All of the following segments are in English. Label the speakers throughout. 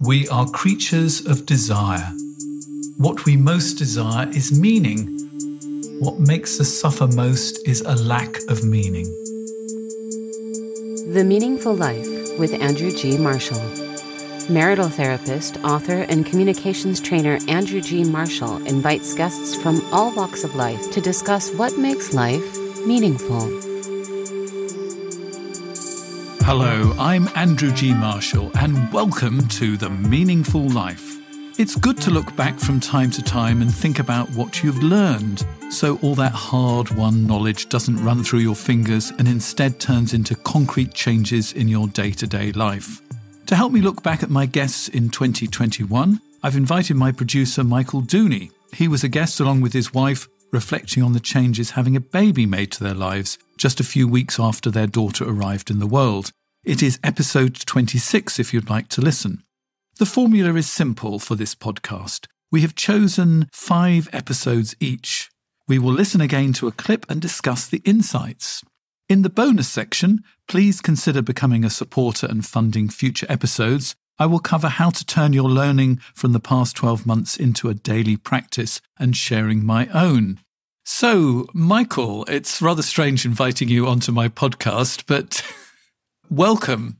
Speaker 1: We are creatures of desire. What we most desire is meaning. What makes us suffer most is a lack of meaning.
Speaker 2: The Meaningful Life with Andrew G. Marshall. Marital therapist, author, and communications trainer Andrew G. Marshall invites guests from all walks of life to discuss what makes life meaningful.
Speaker 1: Hello, I'm Andrew G. Marshall, and welcome to The Meaningful Life. It's good to look back from time to time and think about what you've learned, so all that hard won knowledge doesn't run through your fingers and instead turns into concrete changes in your day to day life. To help me look back at my guests in 2021, I've invited my producer Michael Dooney. He was a guest along with his wife, reflecting on the changes having a baby made to their lives just a few weeks after their daughter arrived in the world. It is episode 26 if you'd like to listen. The formula is simple for this podcast. We have chosen five episodes each. We will listen again to a clip and discuss the insights. In the bonus section, please consider becoming a supporter and funding future episodes. I will cover how to turn your learning from the past 12 months into a daily practice and sharing my own. So, Michael, it's rather strange inviting you onto my podcast, but welcome.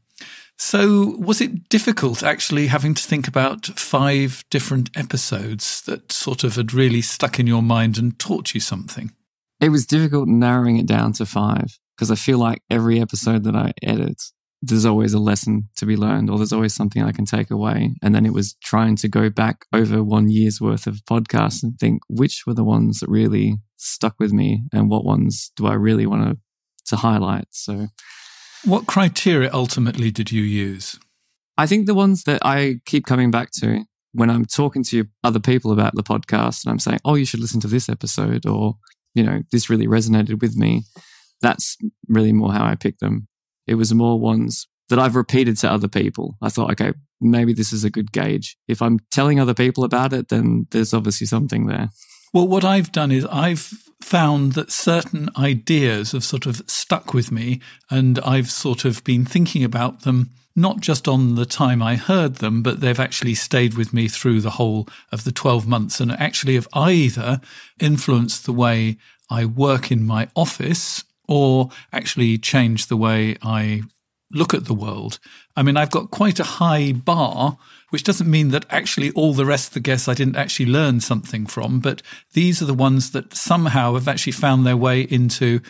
Speaker 1: So, was it difficult actually having to think about five different episodes that sort of had really stuck in your mind and taught you something?
Speaker 3: It was difficult narrowing it down to five because I feel like every episode that I edit there's always a lesson to be learned or there's always something I can take away. And then it was trying to go back over one year's worth of podcasts and think which were the ones that really stuck with me and what ones do I really want to, to highlight. So,
Speaker 1: what criteria ultimately did you use?
Speaker 3: I think the ones that I keep coming back to when I'm talking to other people about the podcast and I'm saying, oh, you should listen to this episode or, you know, this really resonated with me. That's really more how I pick them. It was more ones that I've repeated to other people. I thought, okay, maybe this is a good gauge. If I'm telling other people about it, then there's obviously something there.
Speaker 1: Well, what I've done is I've found that certain ideas have sort of stuck with me and I've sort of been thinking about them not just on the time I heard them, but they've actually stayed with me through the whole of the 12 months and actually have either influenced the way I work in my office or actually change the way I look at the world. I mean, I've got quite a high bar, which doesn't mean that actually all the rest of the guests I didn't actually learn something from, but these are the ones that somehow have actually found their way into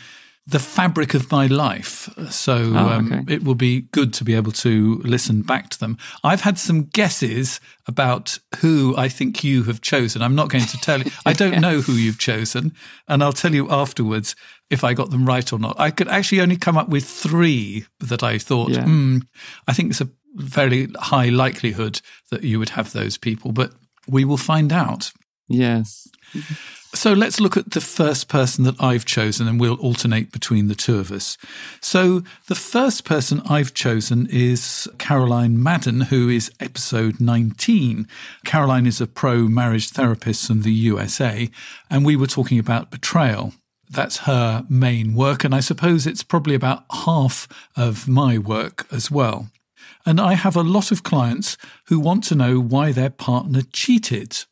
Speaker 1: the fabric of my life. So
Speaker 3: oh, okay.
Speaker 1: um, it will be good to be able to listen back to them. I've had some guesses about who I think you have chosen. I'm not going to tell you. I don't know who you've chosen, and I'll tell you afterwards if I got them right or not. I could actually only come up with three that I thought, yeah. hmm, I think it's a very high likelihood that you would have those people, but we will find out.
Speaker 3: Yes.
Speaker 1: So let's look at the first person that I've chosen and we'll alternate between the two of us. So the first person I've chosen is Caroline Madden, who is episode 19. Caroline is a pro marriage therapist from the USA, and we were talking about betrayal. That's her main work, and I suppose it's probably about half of my work as well. And I have a lot of clients who want to know why their partner cheated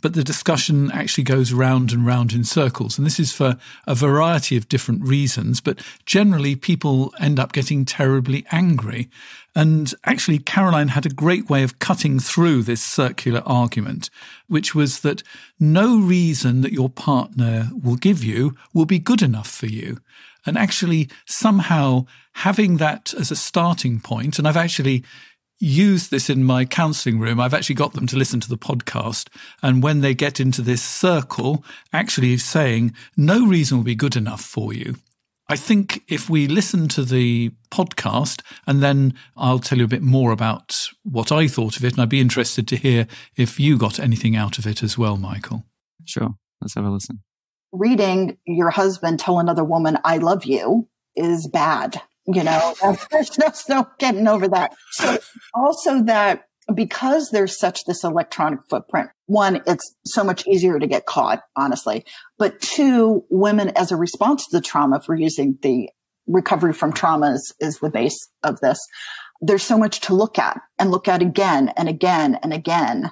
Speaker 1: but the discussion actually goes round and round in circles. And this is for a variety of different reasons, but generally people end up getting terribly angry. And actually, Caroline had a great way of cutting through this circular argument, which was that no reason that your partner will give you will be good enough for you. And actually, somehow having that as a starting point, and I've actually use this in my counseling room. I've actually got them to listen to the podcast. And when they get into this circle, actually saying, no reason will be good enough for you. I think if we listen to the podcast and then I'll tell you a bit more about what I thought of it. And I'd be interested to hear if you got anything out of it as well, Michael.
Speaker 3: Sure. Let's have a listen.
Speaker 4: Reading your husband tell another woman, I love you is bad you know, there's just no getting over that. So also that because there's such this electronic footprint, one, it's so much easier to get caught, honestly. But two, women as a response to the trauma for using the recovery from trauma is, is the base of this. there's so much to look at and look at again and again and again.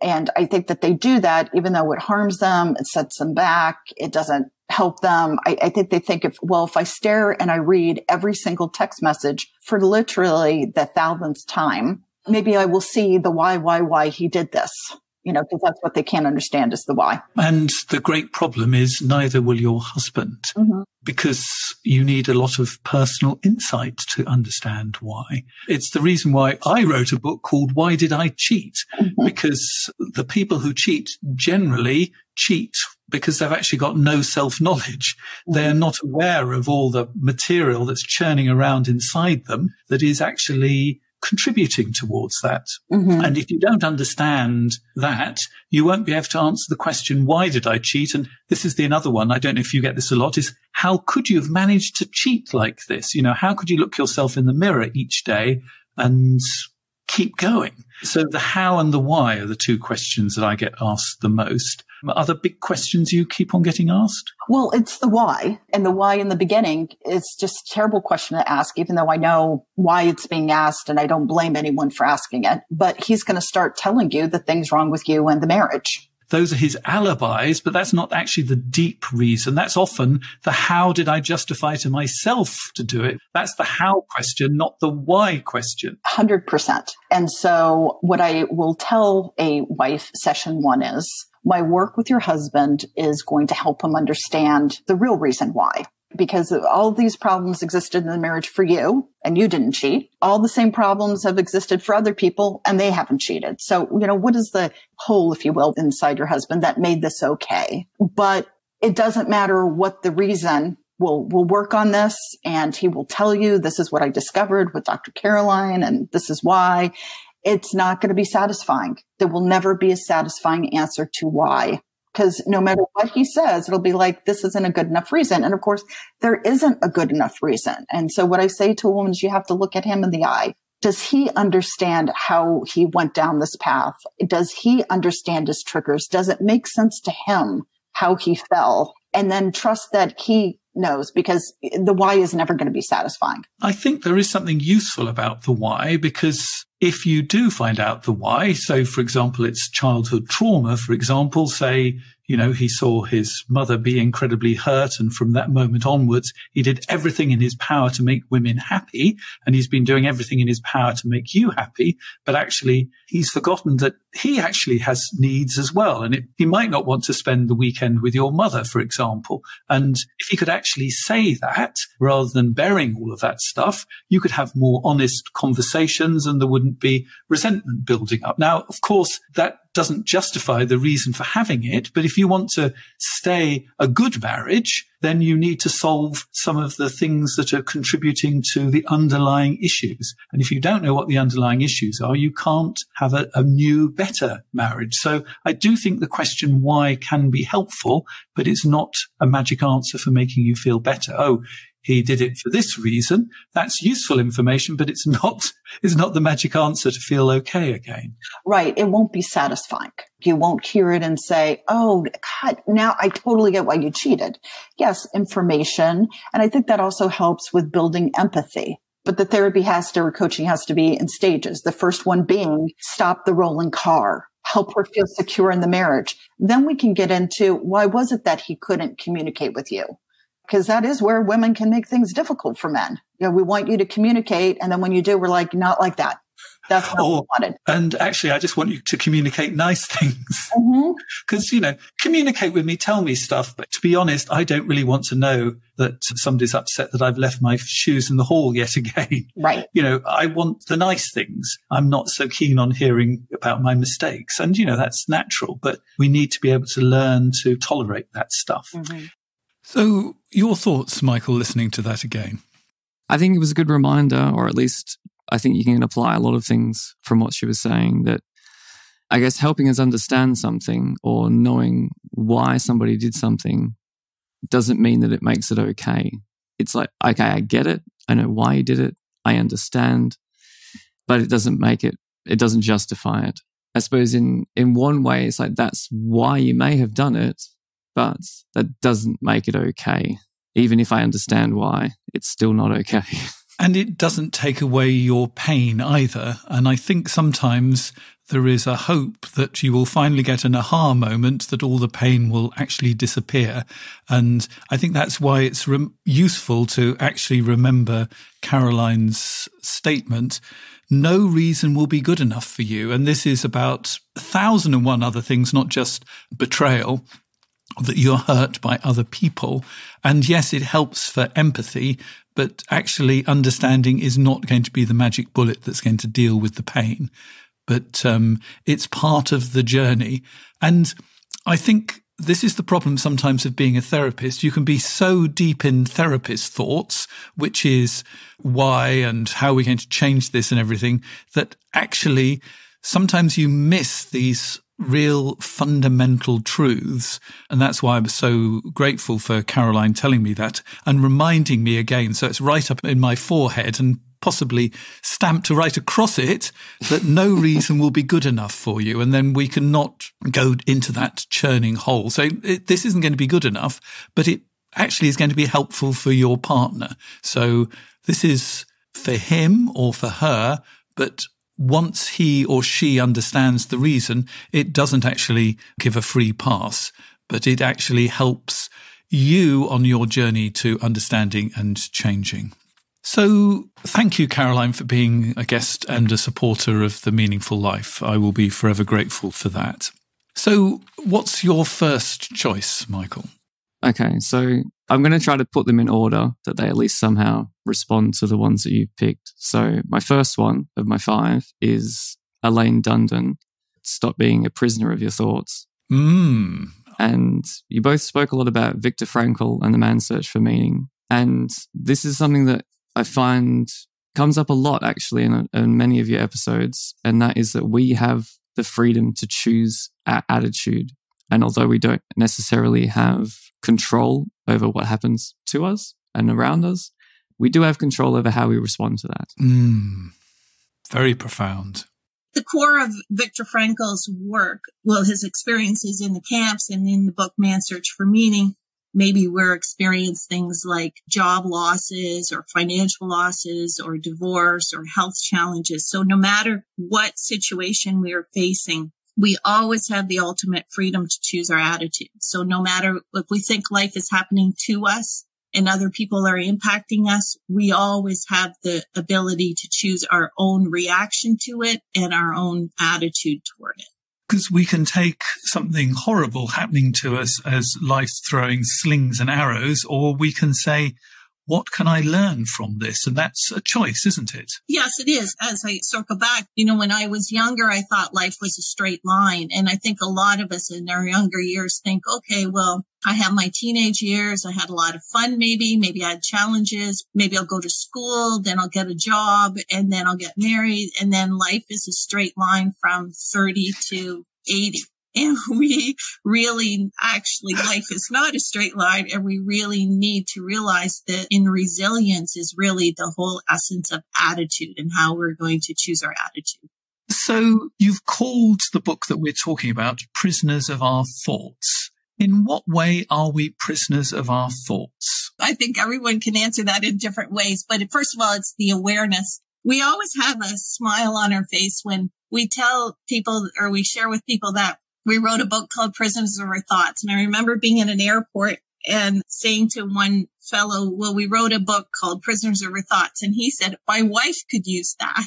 Speaker 4: And I think that they do that, even though it harms them, it sets them back, it doesn't help them. I, I, think they think if, well, if I stare and I read every single text message for literally the thousandth time, maybe I will see the why, why, why he did this you know, because that's what they can't understand is the why.
Speaker 1: And the great problem is neither will your husband mm-hmm. because you need a lot of personal insight to understand why. It's the reason why I wrote a book called Why Did I Cheat? Mm-hmm. Because the people who cheat generally cheat because they've actually got no self knowledge. Mm-hmm. They're not aware of all the material that's churning around inside them that is actually contributing towards that. Mm-hmm. And if you don't understand that, you won't be able to answer the question, why did I cheat? And this is the another one. I don't know if you get this a lot is how could you have managed to cheat like this? You know, how could you look yourself in the mirror each day and keep going? So the how and the why are the two questions that I get asked the most. Other big questions you keep on getting asked?
Speaker 4: Well, it's the why. And the why in the beginning is just a terrible question to ask, even though I know why it's being asked and I don't blame anyone for asking it. But he's going to start telling you the things wrong with you and the marriage
Speaker 1: those are his alibis, but that's not actually the deep reason. That's often the how did I justify to myself to do it? That's the how question, not the why question.
Speaker 4: 100%. And so what I will tell a wife session one is my work with your husband is going to help him understand the real reason why because all these problems existed in the marriage for you and you didn't cheat. All the same problems have existed for other people and they haven't cheated. So, you know, what is the hole, if you will, inside your husband that made this okay? But it doesn't matter what the reason we'll we'll work on this and he will tell you this is what I discovered with Dr. Caroline and this is why it's not going to be satisfying. There will never be a satisfying answer to why because no matter what he says, it'll be like, this isn't a good enough reason. And of course, there isn't a good enough reason. And so what I say to a woman is you have to look at him in the eye. Does he understand how he went down this path? Does he understand his triggers? Does it make sense to him how he fell? And then trust that he knows because the why is never going to be satisfying.
Speaker 1: I think there is something useful about the why because if you do find out the why, so for example, it's childhood trauma, for example, say you know, he saw his mother be incredibly hurt. And from that moment onwards, he did everything in his power to make women happy. And he's been doing everything in his power to make you happy. But actually, he's forgotten that he actually has needs as well. And it, he might not want to spend the weekend with your mother, for example. And if he could actually say that rather than burying all of that stuff, you could have more honest conversations and there wouldn't be resentment building up. Now, of course, that doesn't justify the reason for having it. But if you want to stay a good marriage, then you need to solve some of the things that are contributing to the underlying issues. And if you don't know what the underlying issues are, you can't have a, a new, better marriage. So I do think the question why can be helpful, but it's not a magic answer for making you feel better. Oh, he did it for this reason. That's useful information, but it's not, it's not the magic answer to feel okay again.
Speaker 4: Right. It won't be satisfying. You won't hear it and say, Oh, God, now I totally get why you cheated. Yes, information. And I think that also helps with building empathy. But the therapy has to, or coaching has to be in stages. The first one being stop the rolling car help her feel secure in the marriage. Then we can get into why was it that he couldn't communicate with you? Because that is where women can make things difficult for men. You know, we want you to communicate. And then when you do, we're like, not like that. That's what oh, we wanted.
Speaker 1: And actually, I just want you to communicate nice things. Because, mm-hmm. you know, communicate with me, tell me stuff. But to be honest, I don't really want to know that somebody's upset that I've left my shoes in the hall yet again.
Speaker 4: Right.
Speaker 1: You know, I want the nice things. I'm not so keen on hearing about my mistakes. And, you know, that's natural, but we need to be able to learn to tolerate that stuff. Mm-hmm. So, your thoughts, Michael, listening to that again?
Speaker 3: I think it was a good reminder, or at least I think you can apply a lot of things from what she was saying that I guess helping us understand something or knowing why somebody did something doesn't mean that it makes it okay. It's like, okay, I get it. I know why you did it. I understand, but it doesn't make it, it doesn't justify it. I suppose in, in one way, it's like, that's why you may have done it but that doesn't make it okay. Even if I understand why, it's still not okay.
Speaker 1: And it doesn't take away your pain either. And I think sometimes there is a hope that you will finally get an aha moment that all the pain will actually disappear. And I think that's why it's re- useful to actually remember Caroline's statement. No reason will be good enough for you. And this is about a thousand and one other things, not just betrayal, that you're hurt by other people. And yes, it helps for empathy, but actually understanding is not going to be the magic bullet that's going to deal with the pain but um, it's part of the journey. And I think this is the problem sometimes of being a therapist. You can be so deep in therapist thoughts, which is why and how we're going to change this and everything, that actually sometimes you miss these real fundamental truths. And that's why I was so grateful for Caroline telling me that and reminding me again. So it's right up in my forehead and possibly stamped right across it that no reason will be good enough for you. And then we cannot go into that churning hole. So it, this isn't going to be good enough, but it actually is going to be helpful for your partner. So this is for him or for her, but once he or she understands the reason, it doesn't actually give a free pass, but it actually helps you on your journey to understanding and changing. So, thank you, Caroline, for being a guest and a supporter of The Meaningful Life. I will be forever grateful for that. So, what's your first choice, Michael?
Speaker 3: Okay, so I'm going to try to put them in order that they at least somehow respond to the ones that you've picked. So, my first one of my five is Elaine Dundon Stop Being a Prisoner of Your Thoughts.
Speaker 1: Mm.
Speaker 3: And you both spoke a lot about Viktor Frankl and the man's search for meaning. And this is something that I find comes up a lot actually in, in many of your episodes. And that is that we have the freedom to choose our attitude. And although we don't necessarily have control over what happens to us and around us, we do have control over how we respond to that.
Speaker 1: Mm, very profound.
Speaker 5: The core of Viktor Frankl's work, well, his experiences in the camps and in the book Man's Search for Meaning, maybe we're experiencing things like job losses or financial losses or divorce or health challenges. So no matter what situation we are facing, we always have the ultimate freedom to choose our attitude. So no matter if we think life is happening to us and other people are impacting us, we always have the ability to choose our own reaction to it and our own attitude toward it
Speaker 1: because we can take something horrible happening to us as life throwing slings and arrows, or we can say, what can I learn from this? And that's a choice, isn't it?
Speaker 5: Yes, it is. As I circle back, you know, when I was younger, I thought life was a straight line. And I think a lot of us in our younger years think, okay, well, I have my teenage years. I had a lot of fun, maybe. Maybe I had challenges. Maybe I'll go to school, then I'll get a job, and then I'll get married. And then life is a straight line from 30 to 80. And we really actually life is not a straight line and we really need to realize that in resilience is really the whole essence of attitude and how we're going to choose our attitude.
Speaker 1: So you've called the book that we're talking about prisoners of our thoughts. In what way are we prisoners of our thoughts?
Speaker 5: I think everyone can answer that in different ways. But first of all, it's the awareness. We always have a smile on our face when we tell people or we share with people that we wrote a book called Prisoners of Our Thoughts. And I remember being in an airport and saying to one fellow, well, we wrote a book called Prisoners of Our Thoughts. And he said, my wife could use that.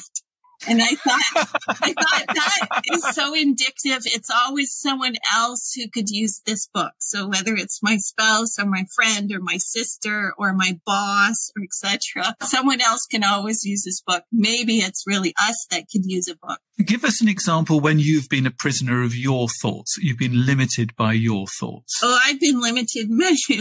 Speaker 5: And I thought, I thought that is so indicative. It's always someone else who could use this book. So whether it's my spouse or my friend or my sister or my boss or etc., someone else can always use this book. Maybe it's really us that could use a book.
Speaker 1: Give us an example when you've been a prisoner of your thoughts. You've been limited by your thoughts.
Speaker 5: Oh, I've been limited.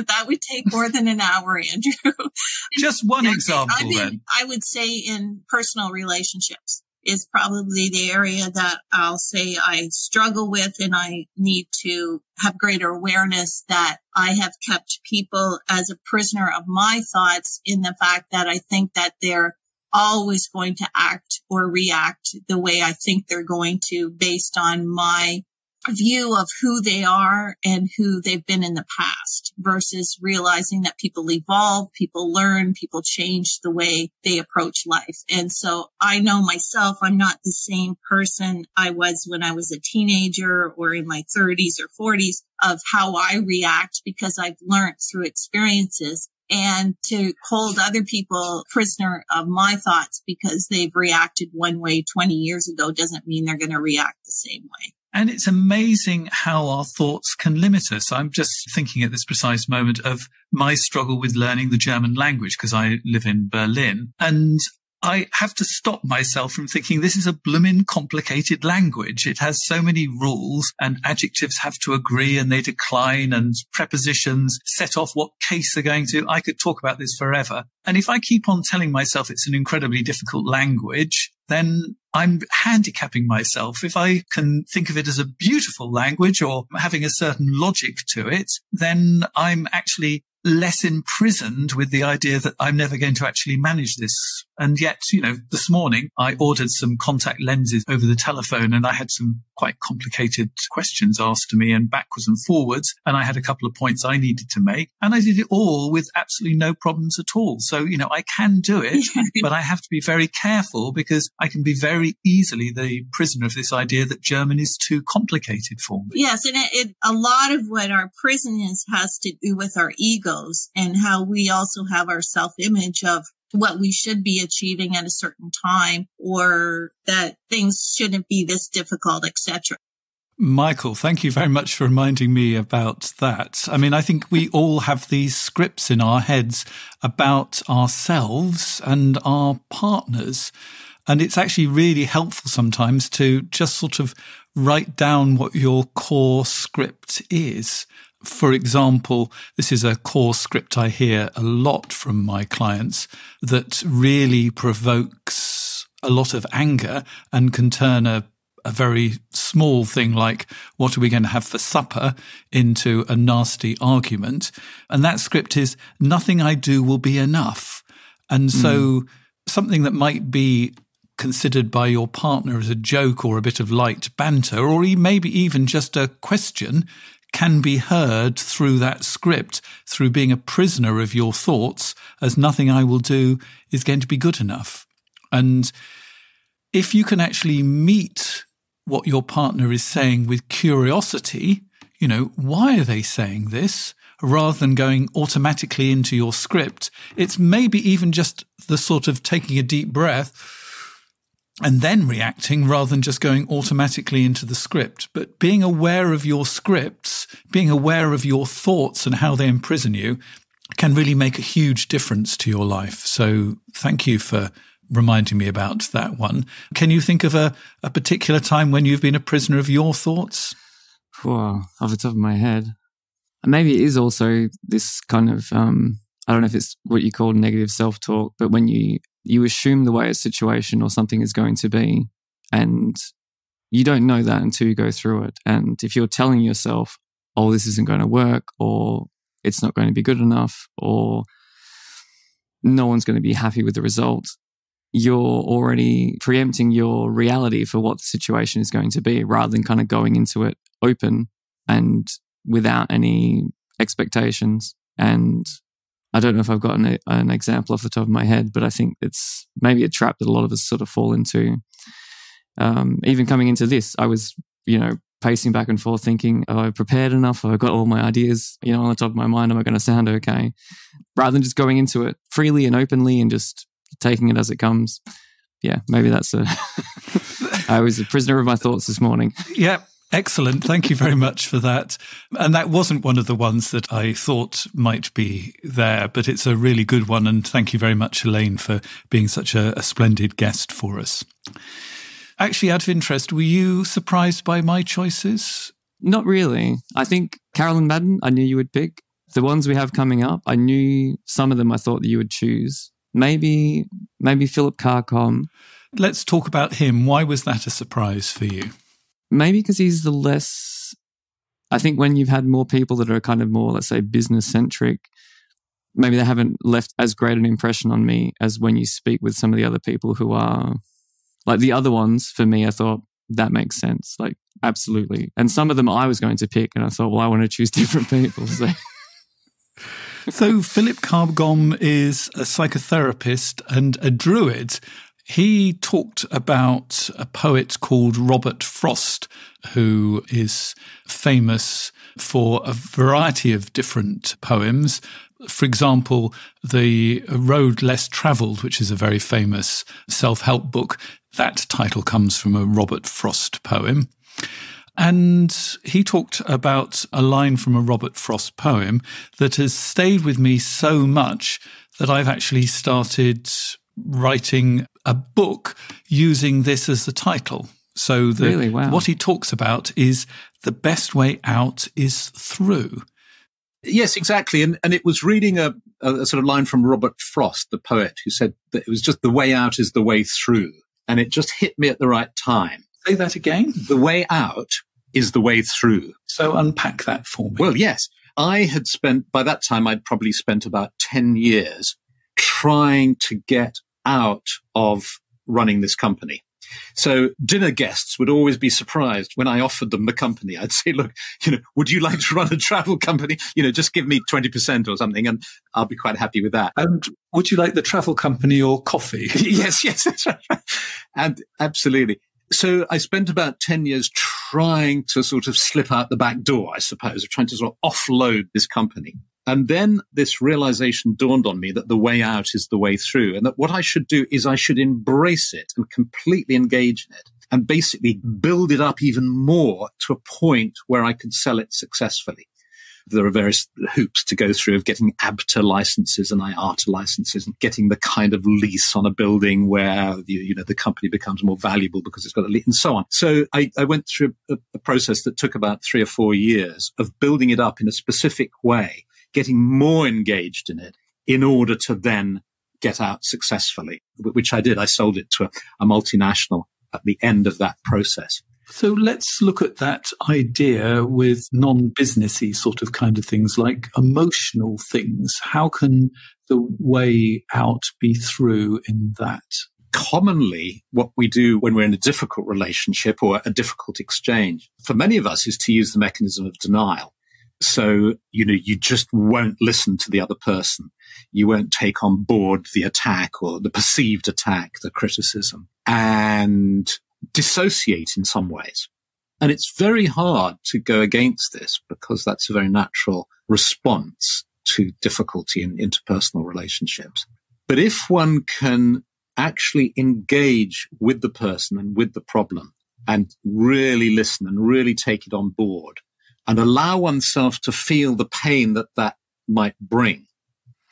Speaker 5: That would take more than an hour, Andrew.
Speaker 1: Just one example
Speaker 5: been,
Speaker 1: then.
Speaker 5: I would say in personal relationships is probably the area that I'll say I struggle with and I need to have greater awareness that I have kept people as a prisoner of my thoughts in the fact that I think that they're always going to act or react the way I think they're going to based on my view of who they are and who they've been in the past versus realizing that people evolve, people learn, people change the way they approach life. And so I know myself, I'm not the same person I was when I was a teenager or in my 30s or 40s of how I react because I've learned through experiences and to hold other people prisoner of my thoughts because they've reacted one way 20 years ago doesn't mean they're going to react the same way.
Speaker 1: And it's amazing how our thoughts can limit us. I'm just thinking at this precise moment of my struggle with learning the German language because I live in Berlin. And I have to stop myself from thinking this is a bloomin' complicated language. It has so many rules and adjectives have to agree and they decline and prepositions set off what case they're going to. I could talk about this forever. And if I keep on telling myself it's an incredibly difficult language, then I'm handicapping myself. If I can think of it as a beautiful language or having a certain logic to it, then I'm actually less imprisoned with the idea that I'm never going to actually manage this. And yet, you know, this morning I ordered some contact lenses over the telephone and I had some quite complicated questions asked to me and backwards and forwards. And I had a couple of points I needed to make and I did it all with absolutely no problems at all. So, you know, I can do it, but I have to be very careful because I can be very easily the prisoner of this idea that German is too complicated for me.
Speaker 5: Yes. And it, it a lot of what our prison is has to do with our egos and how we also have our self image of what we should be achieving at a certain time or that things shouldn't be this difficult, etc.
Speaker 1: Michael, thank you very much for reminding me about that. I mean, I think we all have these scripts in our heads about ourselves and our partners. And it's actually really helpful sometimes to just sort of write down what your core script is. For example, this is a core script I hear a lot from my clients that really provokes a lot of anger and can turn a, a very small thing like, what are we going to have for supper into a nasty argument. And that script is nothing I do will be enough. And so mm. something that might be considered by your partner as a joke or a bit of light banter, or maybe even just a question, can be heard through that script, through being a prisoner of your thoughts, as nothing I will do is going to be good enough. And if you can actually meet what your partner is saying with curiosity, you know, why are they saying this? Rather than going automatically into your script, it's maybe even just the sort of taking a deep breath and then reacting rather than just going automatically into the script. But being aware of your scripts, being aware of your thoughts and how they imprison you can really make a huge difference to your life. So thank you for reminding me about that one. Can you think of a, a particular time when you've been a prisoner of your thoughts?
Speaker 3: Well, off the top of my head. Maybe it is also this kind of, um, I don't know if it's what you call negative self talk, but when you you assume the way a situation or something is going to be. And you don't know that until you go through it. And if you're telling yourself, oh, this isn't going to work, or it's not going to be good enough, or no one's going to be happy with the result, you're already preempting your reality for what the situation is going to be rather than kind of going into it open and without any expectations. And I don't know if I've got an, an, example off the top of my head, but I think it's maybe a trap that a lot of us sort of fall into. Um, even coming into this, I was, you know, pacing back and forth thinking, have I prepared enough? Have I got all my ideas, you know, on the top of my mind? Am I going to sound okay? Rather than just going into it freely and openly and just taking it as it comes. Yeah, maybe that's a. I was a prisoner of my thoughts this morning.
Speaker 1: Yeah, Excellent. Thank you very much for that. And that wasn't one of the ones that I thought might be there, but it's a really good one. And thank you very much, Elaine, for being such a, a splendid guest for us. Actually, out of interest, were you surprised by my choices?
Speaker 3: Not really. I think Caroline Madden, I knew you would pick. The ones we have coming up, I knew some of them I thought that you would choose. Maybe, maybe Philip Carr-Gomm.
Speaker 1: Let's talk about him. Why was that a surprise for you?
Speaker 3: Maybe because he's the less. I think when you've had more people that are kind of more, let's say, business centric, maybe they haven't left as great an impression on me as when you speak with some of the other people who are like the other ones. For me, I thought that makes sense. Like Absolutely. And some of them I was going to pick, and I thought, well, I want to choose different people. So.
Speaker 1: so Philip Carr-Gomm is a psychotherapist and a druid. He talked about a poet called Robert Frost, who is famous for a variety of different poems. For example, The Road Less Traveled, which is a very famous self help book, that title comes from a Robert Frost poem. And he talked about a line from a Robert Frost poem that has stayed with me so much that I've actually started writing a book using this as the title. So the,
Speaker 3: really? wow.
Speaker 1: what he talks about is the best way out is through.
Speaker 6: Yes, exactly. And, and it was reading a, a, sort of line from Robert Frost, the poet, who said that it was just the way out is the way through. And it just hit me at the right time.
Speaker 1: Say that again.
Speaker 6: The way out is the way through.
Speaker 1: So unpack that for me.
Speaker 6: Well, yes. I had spent, by that time, I'd probably spent about 10 years trying to get out of running this company. So dinner guests would always be surprised when I offered them the company. I'd say, look, you know, would you like to run a travel company? You know, just give me 20% or something and I'll be quite happy with that.
Speaker 1: And would you like the travel company or coffee?
Speaker 6: yes, yes, that's right. And absolutely. So I spent about 10 years trying to sort of slip out the back door, I suppose, of trying to sort of offload this company. And then this realization dawned on me that the way out is the way through and that what I should do is I should embrace it and completely engage in it and basically build it up even more to a point where I could sell it successfully. There are various hoops to go through of getting ABTA licenses and IATA licenses and getting the kind of lease on a building where you, you know the company becomes more valuable because it's got a lease and so on. So I, I went through a, a process that took about three or four years of building it up in a specific way getting more engaged in it in order to then get out successfully, which I did. I sold it to a, a multinational at the end of that process.
Speaker 1: So let's look at that idea with non businessy sort of kind of things like emotional things. How can the way out be through in that?
Speaker 6: Commonly, what we do when we're in a difficult relationship or a difficult exchange, for many of us, is to use the mechanism of denial. So, you know, you just won't listen to the other person. You won't take on board the attack or the perceived attack, the criticism and dissociate in some ways. And it's very hard to go against this because that's a very natural response to difficulty in interpersonal relationships. But if one can actually engage with the person and with the problem and really listen and really take it on board, and allow oneself to feel the pain that that might bring,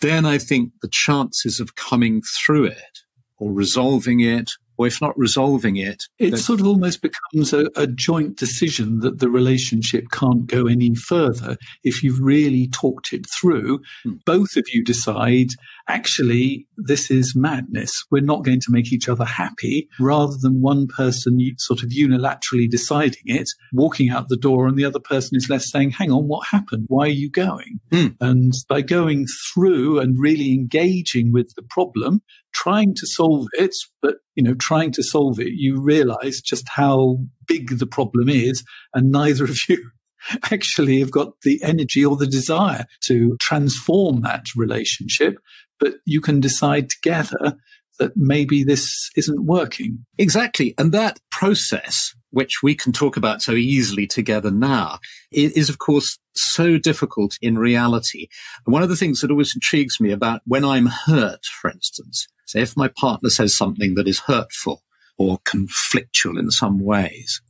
Speaker 6: then I think the chances of coming through it or resolving it or if not resolving it.
Speaker 1: It sort of almost becomes a, a, joint decision that the relationship can't go any further. If you've really talked it through, hmm. both of you decide, actually, this is madness. We're not going to make each other happy rather than one person sort of unilaterally deciding it, walking out the door and the other person is left saying, hang on, what happened? Why are you going? Hmm. And by going through and really engaging with the problem, trying to solve it, but you know, trying to solve it, you realize just how big the problem is, and neither of you actually have got the energy or the desire to transform that relationship. But you can decide together that maybe this isn't working.
Speaker 6: Exactly. And that process, which we can talk about so easily together now, is of course so difficult in reality. And one of the things that always intrigues me about when I'm hurt, for instance, say if my partner says something that is hurtful or conflictual in some ways,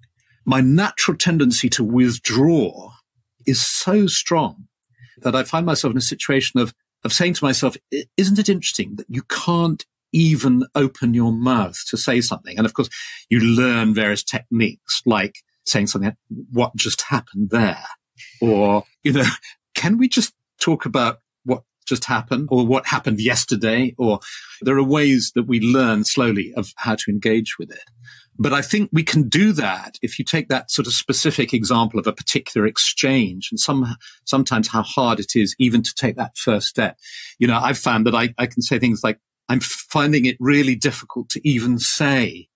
Speaker 6: my natural tendency to withdraw is so strong that I find myself in a situation of, of saying to myself, isn't it interesting that you can't even open your mouth to say something. And of course, you learn various techniques like saying something, what just happened there? Or, you know, can we just talk about what just happened or what happened yesterday? Or there are ways that we learn slowly of how to engage with it. But I think we can do that if you take that sort of specific example of a particular exchange and some, sometimes how hard it is even to take that first step. You know, I've found that I, I can say things like, I'm finding it really difficult to even say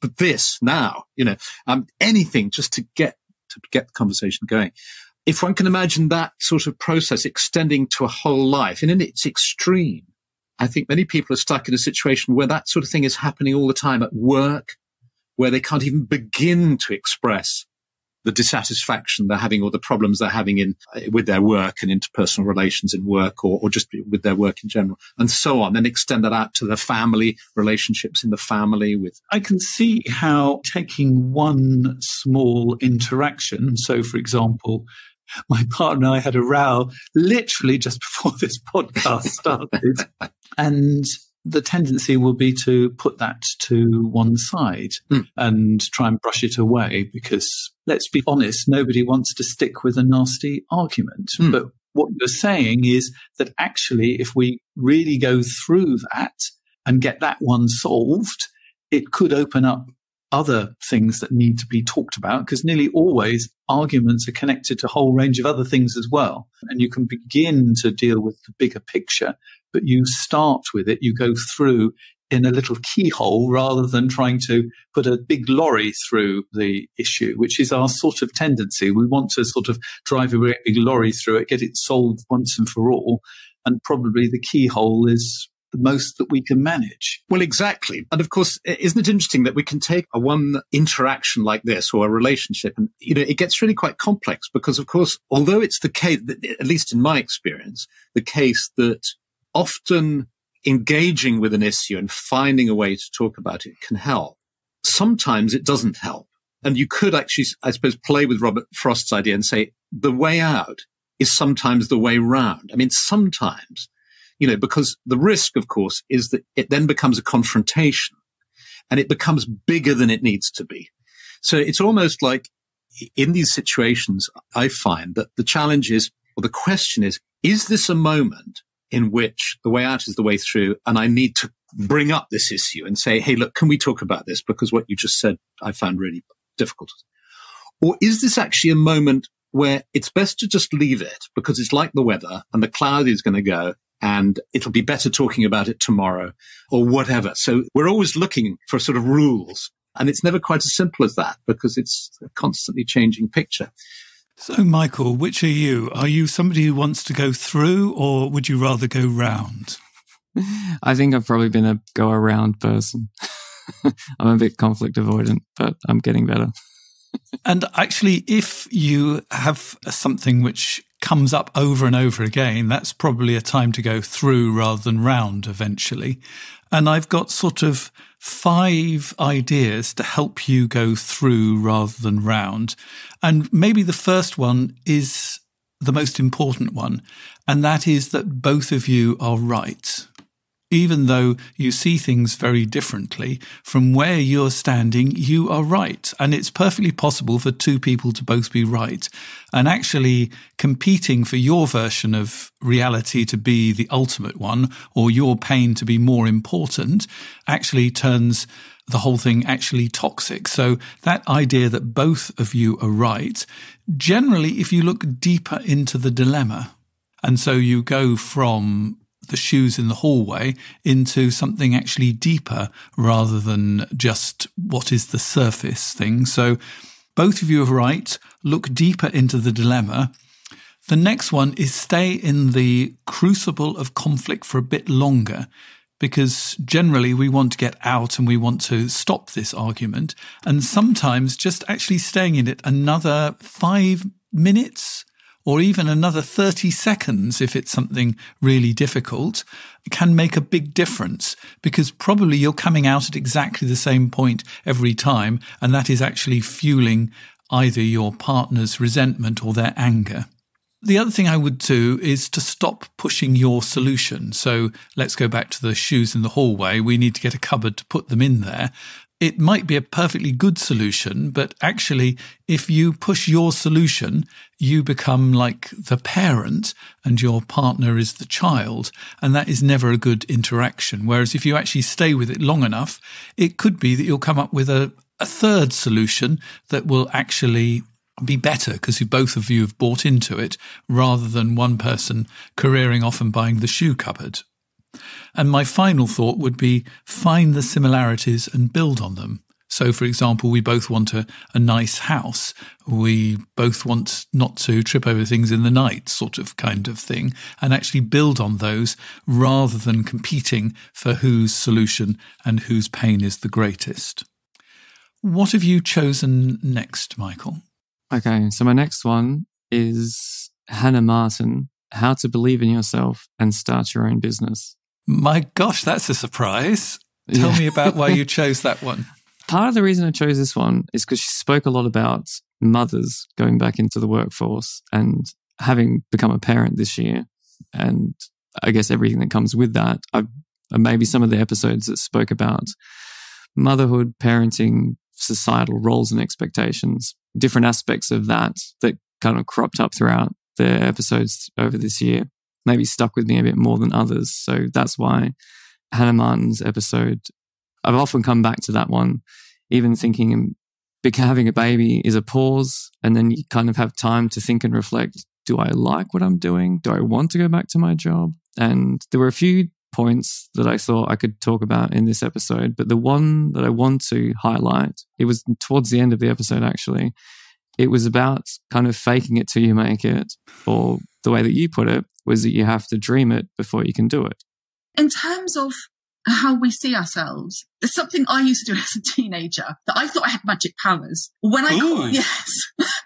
Speaker 6: but this now, you know, um, anything just to get, to get the conversation going. If one can imagine that sort of process extending to a whole life and in its extreme, I think many people are stuck in a situation where that sort of thing is happening all the time at work, where they can't even begin to express the dissatisfaction they're having or the problems they're having in uh, with their work and interpersonal relations in work or, or just with their work in general and so on then extend that out to the family relationships in the family with
Speaker 1: i can see how taking one small interaction so for example my partner and I had a row literally just before this podcast started. and the tendency will be to put that to one side mm. and try and brush it away because let's be honest, nobody wants to stick with a nasty argument. Mm. But what you're saying is that actually, if we really go through that and get that one solved, it could open up other things that need to be talked about because nearly always arguments are connected to a whole range of other things as well. And you can begin to deal with the bigger picture, but you start with it, you go through in a little keyhole rather than trying to put a big lorry through the issue, which is our sort of tendency. We want to sort of drive a big lorry through it, get it solved once and for all. And probably the keyhole is the most that we can manage.
Speaker 6: Well, exactly. And of course, isn't it interesting that we can take a one interaction like this or a relationship and, you know, it gets really quite complex because of course, although it's the case, at least in my experience, the case that often engaging with an issue and finding a way to talk about it can help. Sometimes it doesn't help. And you could actually, I suppose, play with Robert Frost's idea and say the way out is sometimes the way round. I mean, sometimes you know, because the risk, of course, is that it then becomes a confrontation and it becomes bigger than it needs to be. So it's almost like in these situations, I find that the challenge is, or the question is, is this a moment in which the way out is the way through and I need to bring up this issue and say, Hey, look, can we talk about this? Because what you just said, I found really difficult. Or is this actually a moment where it's best to just leave it because it's like the weather and the cloud is going to go and it'll be better talking about it tomorrow or whatever. So we're always looking for sort of rules and it's never quite as simple as that because it's a constantly changing picture.
Speaker 1: So, Michael, which are you? Are you somebody who wants to go through or would you rather go round?
Speaker 3: I think I've probably been a go around person. I'm a bit conflict avoidant, but I'm getting better.
Speaker 1: And actually, if you have something which comes up over and over again, that's probably a time to go through rather than round eventually. And I've got sort of five ideas to help you go through rather than round. And maybe the first one is the most important one. And that is that both of you are right even though you see things very differently, from where you're standing, you are right. And it's perfectly possible for two people to both be right. And actually competing for your version of reality to be the ultimate one or your pain to be more important actually turns the whole thing actually toxic. So that idea that both of you are right, generally, if you look deeper into the dilemma, and so you go from the shoes in the hallway into something actually deeper rather than just what is the surface thing. So both of you are right. Look deeper into the dilemma. The next one is stay in the crucible of conflict for a bit longer because generally we want to get out and we want to stop this argument. And sometimes just actually staying in it another five minutes or even another 30 seconds if it's something really difficult can make a big difference because probably you're coming out at exactly the same point every time. And that is actually fueling either your partner's resentment or their anger. The other thing I would do is to stop pushing your solution. So let's go back to the shoes in the hallway. We need to get a cupboard to put them in there it might be a perfectly good solution, but actually, if you push your solution, you become like the parent and your partner is the child. And that is never a good interaction. Whereas if you actually stay with it long enough, it could be that you'll come up with a, a third solution that will actually be better because both of you have bought into it rather than one person careering off and buying the shoe cupboard. And my final thought would be find the similarities and build on them. So, for example, we both want a, a nice house. We both want not to trip over things in the night, sort of kind of thing, and actually build on those rather than competing for whose solution and whose pain is the greatest. What have you chosen next, Michael?
Speaker 3: Okay, so my next one is Hannah Martin How to Believe in Yourself and Start Your Own Business.
Speaker 1: My gosh, that's a surprise. Tell yeah. me about why you chose that one.
Speaker 3: Part of the reason I chose this one is because she spoke a lot about mothers going back into the workforce and having become a parent this year. And I guess everything that comes with that. I've, maybe some of the episodes that spoke about motherhood, parenting, societal roles and expectations, different aspects of that that kind of cropped up throughout the episodes over this year, maybe stuck with me a bit more than others. So that's why Hannah Martin's episode I've often come back to that one, even thinking having a baby is a pause and then you kind of have time to think and reflect. Do I like what I'm doing? Do I want to go back to my job? And there were a few points that I thought I could talk about in this episode, but the one that I want to highlight, it was towards the end of the episode actually. It was about kind of faking it till you make it, or the way that you put it was that you have to dream it before you can do it.
Speaker 7: In terms of how we see ourselves. There's something I used to do as a teenager that I thought I had magic powers. When I, Ooh. yes.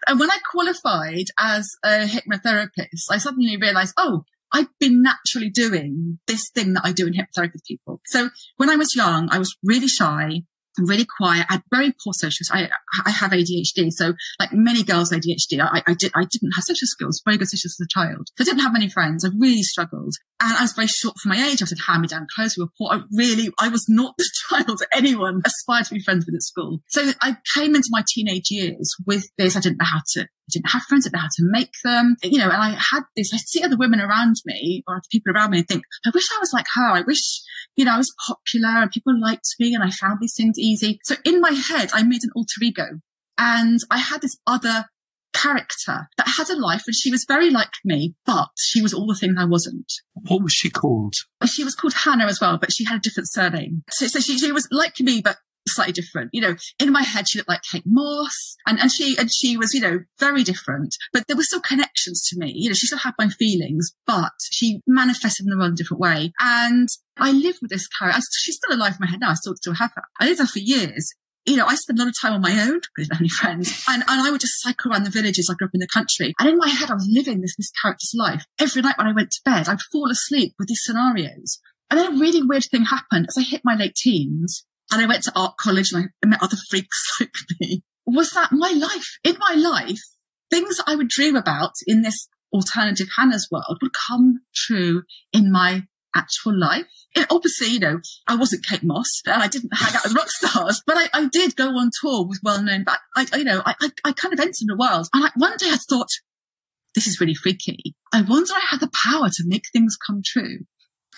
Speaker 7: and when I qualified as a hypnotherapist, I suddenly realized, oh, I've been naturally doing this thing that I do in hypnotherapy with people. So when I was young, I was really shy really quiet. I had very poor social. I I have ADHD, so like many girls with ADHD, I, I did I didn't have social skills, very good social as a child. So I didn't have many friends. I really struggled, and I was very short for my age. I had hand me down clothes. We were poor. I really I was not the child anyone aspired to be friends with at school. So I came into my teenage years with this. I didn't know how to didn't have friends, I didn't know how to make them, you know, and I had this, I see other women around me or other people around me and think, I wish I was like her. I wish, you know, I was popular and people liked me and I found these things easy. So in my head, I made an alter ego and I had this other character that had a life and she was very like me, but she was all the things I wasn't.
Speaker 1: What was she called?
Speaker 7: She was called Hannah as well, but she had a different surname. So, so she, she was like me, but slightly different. You know, in my head, she looked like Kate Moss and, and she, and she was, you know, very different, but there were still connections to me. You know, she still had my feelings, but she manifested in a rather different way. And I lived with this character. She's still alive in my head now. I still, still have her. I lived there for years. You know, I spent a lot of time on my own because I didn't have any friends. And, and I would just cycle around the villages. I grew up in the country. And in my head, I was living this, this character's life. Every night when I went to bed, I'd fall asleep with these scenarios. And then a really weird thing happened as I hit my late teens and I went to art college and I met other freaks like me, was that my life, in my life, things I would dream about in this alternative Hannah's world would come true in my actual life. It, obviously, you know, I wasn't Kate Moss and I didn't hang out with rock stars, but I, I did go on tour with well-known, but I, you know, I, I, I kind of entered the world. And like one day I thought, this is really freaky. I wonder I had the power to make things come true.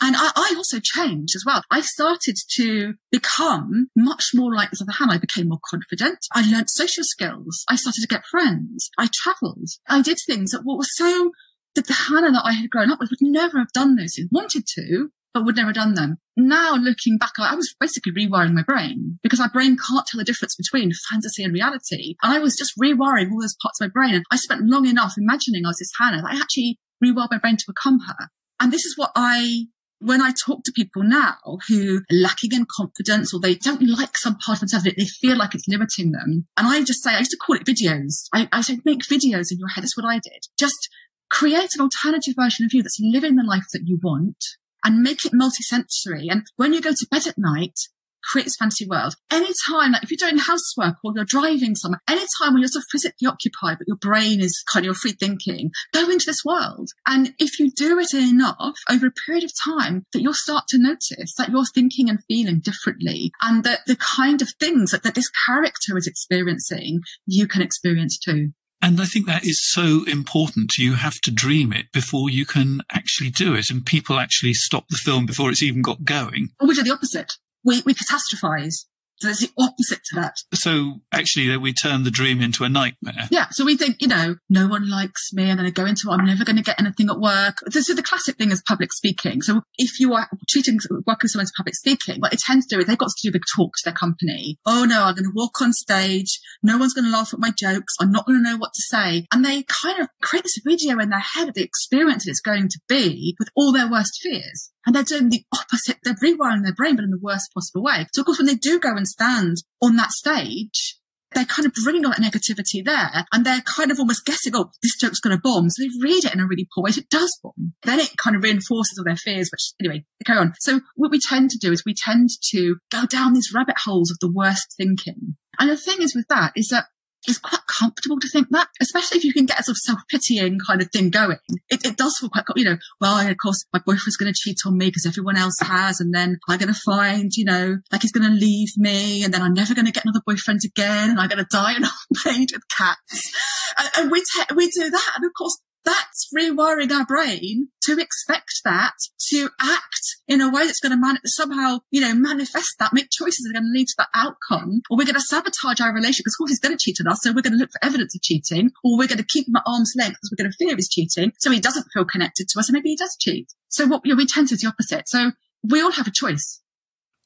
Speaker 7: And I, I, also changed as well. I started to become much more like this other Hannah. I became more confident. I learned social skills. I started to get friends. I traveled. I did things that were so that the Hannah that I had grown up with would never have done those things. Wanted to, but would never have done them. Now looking back, I was basically rewiring my brain because my brain can't tell the difference between fantasy and reality. And I was just rewiring all those parts of my brain. And I spent long enough imagining I was this Hannah that I actually rewired my brain to become her. And this is what I when I talk to people now who are lacking in confidence or they don't like some part of themselves, they feel like it's limiting them. And I just say, I used to call it videos. I, I said, make videos in your head. That's what I did. Just create an alternative version of you that's living the life that you want and make it multisensory. And when you go to bed at night, create this fantasy world. Anytime, like if you're doing housework or you're driving somewhere, anytime when you're sort of physically occupied, but your brain is kind of your free thinking, go into this world. And if you do it enough over a period of time, that you'll start to notice that you're thinking and feeling differently and that the kind of things that, that this character is experiencing, you can experience too.
Speaker 1: And I think that is so important. You have to dream it before you can actually do it. And people actually stop the film before it's even got going.
Speaker 7: Or we do the opposite we, we catastrophize So it's the opposite to that.
Speaker 1: So actually, that we turn the dream into a nightmare.
Speaker 7: Yeah. So we think, you know, no one likes me. And then I go into, I'm never going to get anything at work. So the classic thing is public speaking. So if you are treating, working someone someone's public speaking, what it tends to do is they've got to do big talk to their company. Oh no, I'm going to walk on stage. No one's going to laugh at my jokes. I'm not going to know what to say. And they kind of create this video in their head of the experience that it's going to be with all their worst fears. And they're doing the opposite. They're rewiring their brain, but in the worst possible way. So of course, when they do go and stand on that stage, they're kind of bringing all that negativity there and they're kind of almost guessing, oh, this joke's going to bomb. So they read it in a really poor way. It does bomb. Then it kind of reinforces all their fears, which anyway, carry on. So what we tend to do is we tend to go down these rabbit holes of the worst thinking. And the thing is with that is that it's quite comfortable to think that, especially if you can get a sort of self-pitying kind of thing going. It, it does feel quite, you know, well, of course, my boyfriend's going to cheat on me because everyone else has. And then I'm going to find, you know, like he's going to leave me and then I'm never going to get another boyfriend again. And I'm going to die in old age with cats. And, and we, te- we do that. And of course, that's rewiring our brain to expect that, to act in a way that's going to man- somehow, you know, manifest that, make choices that are going to lead to that outcome, or we're going to sabotage our relationship because of course he's going to cheat on us, so we're going to look for evidence of cheating, or we're going to keep him at arm's length because we're going to fear he's cheating, so he doesn't feel connected to us, and maybe he does cheat. So what you know, we tend to do the opposite. So we all have a choice.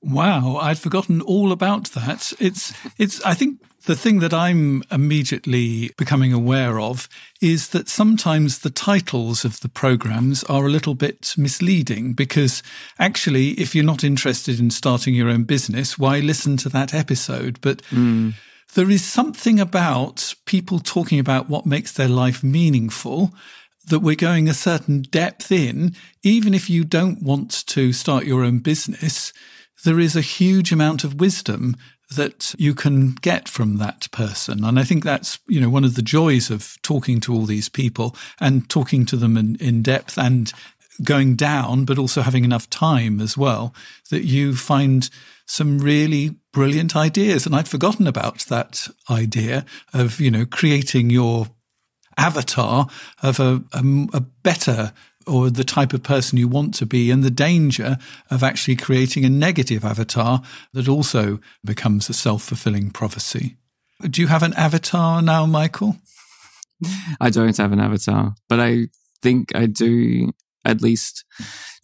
Speaker 1: Wow, I'd forgotten all about that. It's, it's, I think the thing that I'm immediately becoming aware of is that sometimes the titles of the programs are a little bit misleading because actually, if you're not interested in starting your own business, why listen to that episode? But mm. there is something about people talking about what makes their life meaningful that we're going a certain depth in, even if you don't want to start your own business there is a huge amount of wisdom that you can get from that person. And I think that's, you know, one of the joys of talking to all these people and talking to them in, in depth and going down, but also having enough time as well, that you find some really brilliant ideas. And I'd forgotten about that idea of, you know, creating your avatar of a, a, a better or the type of person you want to be and the danger of actually creating a negative avatar that also becomes a self-fulfilling prophecy. Do you have an avatar now, Michael?
Speaker 3: I don't have an avatar, but I think I do at least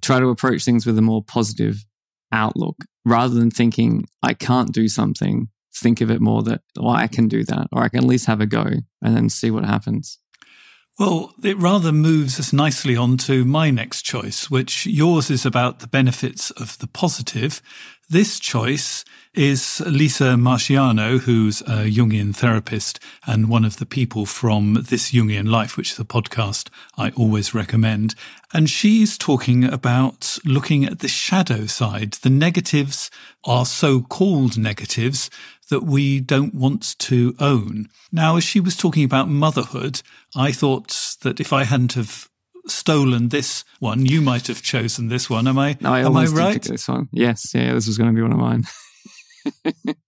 Speaker 3: try to approach things with a more positive outlook rather than thinking I can't do something. Think of it more that, well, I can do that, or I can at least have a go and then see what happens.
Speaker 1: Well, it rather moves us nicely on to my next choice, which yours is about the benefits of the positive. This choice is Lisa Marchiano, who's a Jungian therapist and one of the people from This Jungian Life, which is a podcast I always recommend. And she's talking about looking at the shadow side. The negatives are so called negatives that we don't want to own. Now, as she was talking about motherhood, I thought that if I hadn't have stolen this one, you might have chosen this one. Am I?
Speaker 3: No, I
Speaker 1: am
Speaker 3: I
Speaker 1: right?
Speaker 3: This one, yes, yeah, this was going to be one of mine.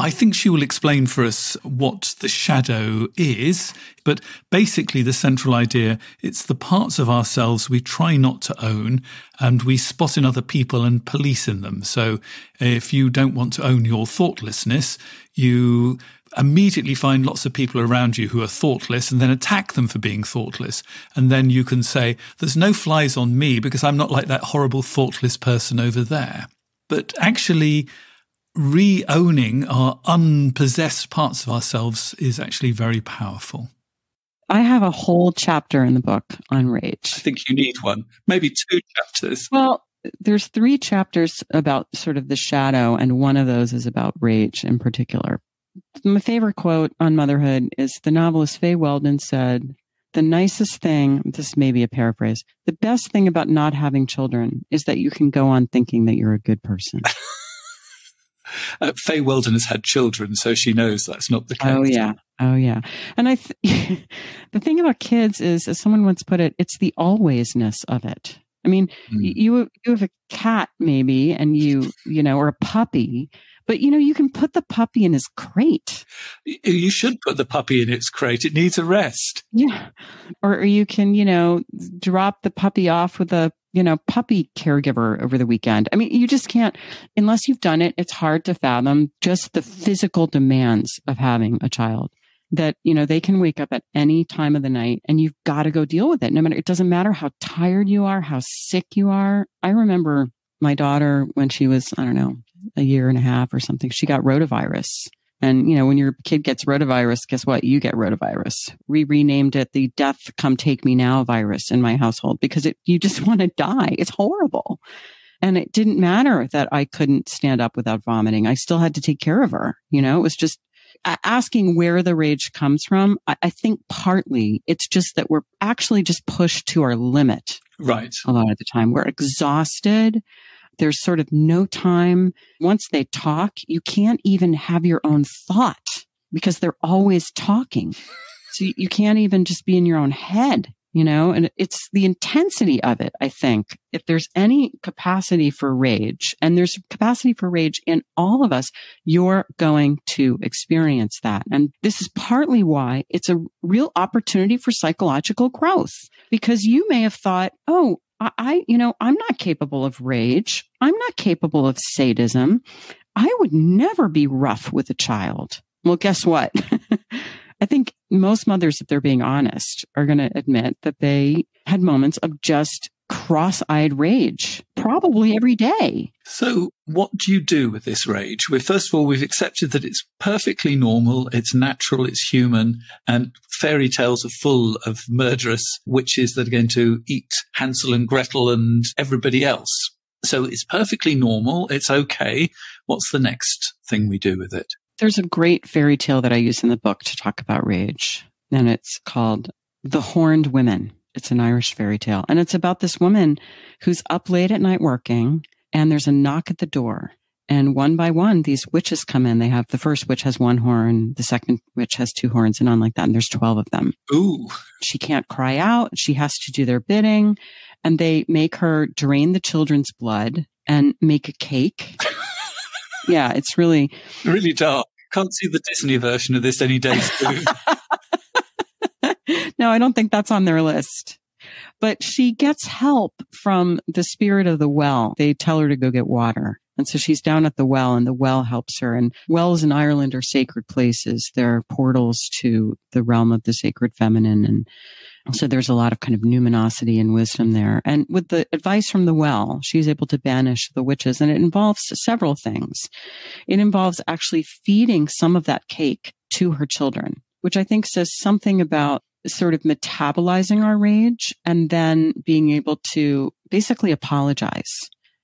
Speaker 1: I think she will explain for us what the shadow is, but basically the central idea, it's the parts of ourselves we try not to own and we spot in other people and police in them. So if you don't want to own your thoughtlessness, you immediately find lots of people around you who are thoughtless and then attack them for being thoughtless. And then you can say, there's no flies on me because I'm not like that horrible thoughtless person over there. But actually, re-owning our unpossessed parts of ourselves is actually very powerful.
Speaker 8: I have a whole chapter in the book on rage.
Speaker 1: I think you need one, maybe two chapters.
Speaker 8: Well, there's three chapters about sort of the shadow, and one of those is about rage in particular. My favorite quote on motherhood is the novelist Fay Weldon said, the nicest thing, this may be a paraphrase, the best thing about not having children is that you can go on thinking that you're a good person.
Speaker 1: uh, Fay Weldon has had children, so she knows that's not the case.
Speaker 8: Oh yeah, oh yeah. And I, th- the thing about kids is, as someone once put it, it's the alwaysness of it. I mean, mm. you you have a cat maybe, and you you know, or a puppy, But you know, you can put the puppy in his crate.
Speaker 1: You should put the puppy in its crate. It needs a rest.
Speaker 8: Yeah. Or, or you can, you know, drop the puppy off with a, you know, puppy caregiver over the weekend. I mean, you just can't, unless you've done it, it's hard to fathom just the physical demands of having a child that, you know, they can wake up at any time of the night and you've got to go deal with it. No matter, it doesn't matter how tired you are, how sick you are. I remember my daughter when she was, I don't know, a year and a half or something, she got rotavirus. And, you know, when your kid gets rotavirus, guess what? You get rotavirus. We renamed it the death come take me now virus in my household because it, you just want to die. It's horrible. And it didn't matter that I couldn't stand up without vomiting. I still had to take care of her. You know, it was just asking where the rage comes from. I, I think partly it's just that we're actually just pushed to our limit.
Speaker 1: Right.
Speaker 8: A lot of the time we're exhausted. There's sort of no time. Once they talk, you can't even have your own thought because they're always talking. So you can't even just be in your own head you know, and it's the intensity of it. I think if there's any capacity for rage and there's capacity for rage in all of us, you're going to experience that. And this is partly why it's a real opportunity for psychological growth because you may have thought, Oh, I, you know, I'm not capable of rage. I'm not capable of sadism. I would never be rough with a child. Well, guess what? I think most mothers, if they're being honest, are going to admit that they had moments of just cross eyed rage, probably every day.
Speaker 1: So, what do you do with this rage? Well, first of all, we've accepted that it's perfectly normal, it's natural, it's human, and fairy tales are full of murderous witches that are going to eat Hansel and Gretel and everybody else. So, it's perfectly normal, it's okay. What's the next thing we do with it?
Speaker 8: There's a great fairy tale that I use in the book to talk about rage, and it's called The Horned Women. It's an Irish fairy tale, and it's about this woman who's up late at night working, and there's a knock at the door. And one by one, these witches come in. They have the first witch has one horn, the second witch has two horns, and on like that. And there's 12 of them.
Speaker 1: Ooh.
Speaker 8: She can't cry out. She has to do their bidding. And they make her drain the children's blood and make a cake. yeah, it's really
Speaker 1: really dark. Can't see the Disney version of this any day soon.
Speaker 8: no, I don't think that's on their list. But she gets help from the spirit of the well. They tell her to go get water. And so she's down at the well and the well helps her. And wells in Ireland are sacred places. They're portals to the realm of the sacred feminine. And so there's a lot of kind of numinosity and wisdom there. And with the advice from the well, she's able to banish the witches and it involves several things. It involves actually feeding some of that cake to her children, which I think says something about sort of metabolizing our rage and then being able to basically apologize.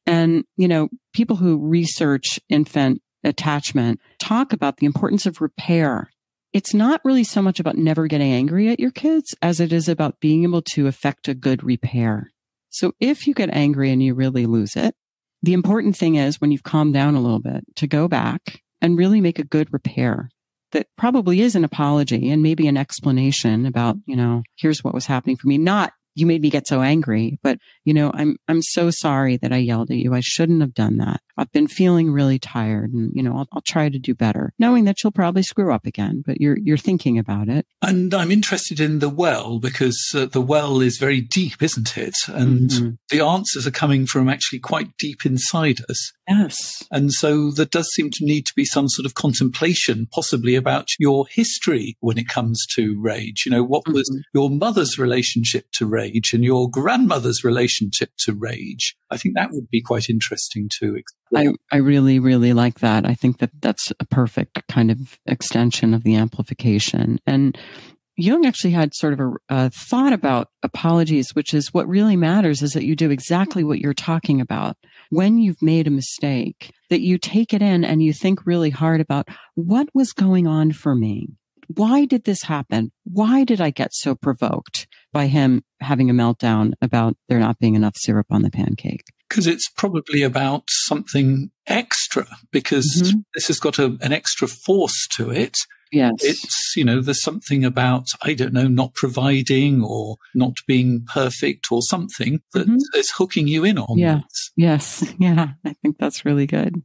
Speaker 8: And, you know, people who research infant attachment talk about the importance of repair it's not really so much about never getting angry at your kids as it is about being able to effect a good repair. So if you get angry and you really lose it, the important thing is when you've calmed down a little bit to go back and really make a good repair that probably is an apology and maybe an explanation about, you know, here's what was happening for me, not you made me get so angry, but you know, I'm, I'm so sorry that I yelled at you. I shouldn't have done that. I've been feeling really tired and, you know, I'll, I'll try to do better knowing that you'll probably screw up again, but you're, you're thinking about it.
Speaker 1: And I'm interested in the well because uh, the well is very deep, isn't it? And mm-hmm. the answers are coming from actually quite deep inside us.
Speaker 8: Yes.
Speaker 1: And so there does seem to need to be some sort of contemplation, possibly about your history when it comes to rage. You know, what mm-hmm. was your mother's relationship to rage and your grandmother's relationship to rage? I think that would be quite interesting to
Speaker 8: I, I really, really like that. I think that that's a perfect kind of extension of the amplification. And Jung actually had sort of a, a, thought about apologies, which is what really matters is that you do exactly what you're talking about. When you've made a mistake, that you take it in and you think really hard about what was going on for me? Why did this happen? Why did I get so provoked by him having a meltdown about there not being enough syrup on the pancake?
Speaker 1: because it's probably about something extra because mm-hmm. this has got a, an extra force to it.
Speaker 8: Yes.
Speaker 1: It's, you know, there's something about, I don't know, not providing or not being perfect or something that mm-hmm. is hooking you in on
Speaker 8: yeah. This. Yes. Yeah. I think that's really good.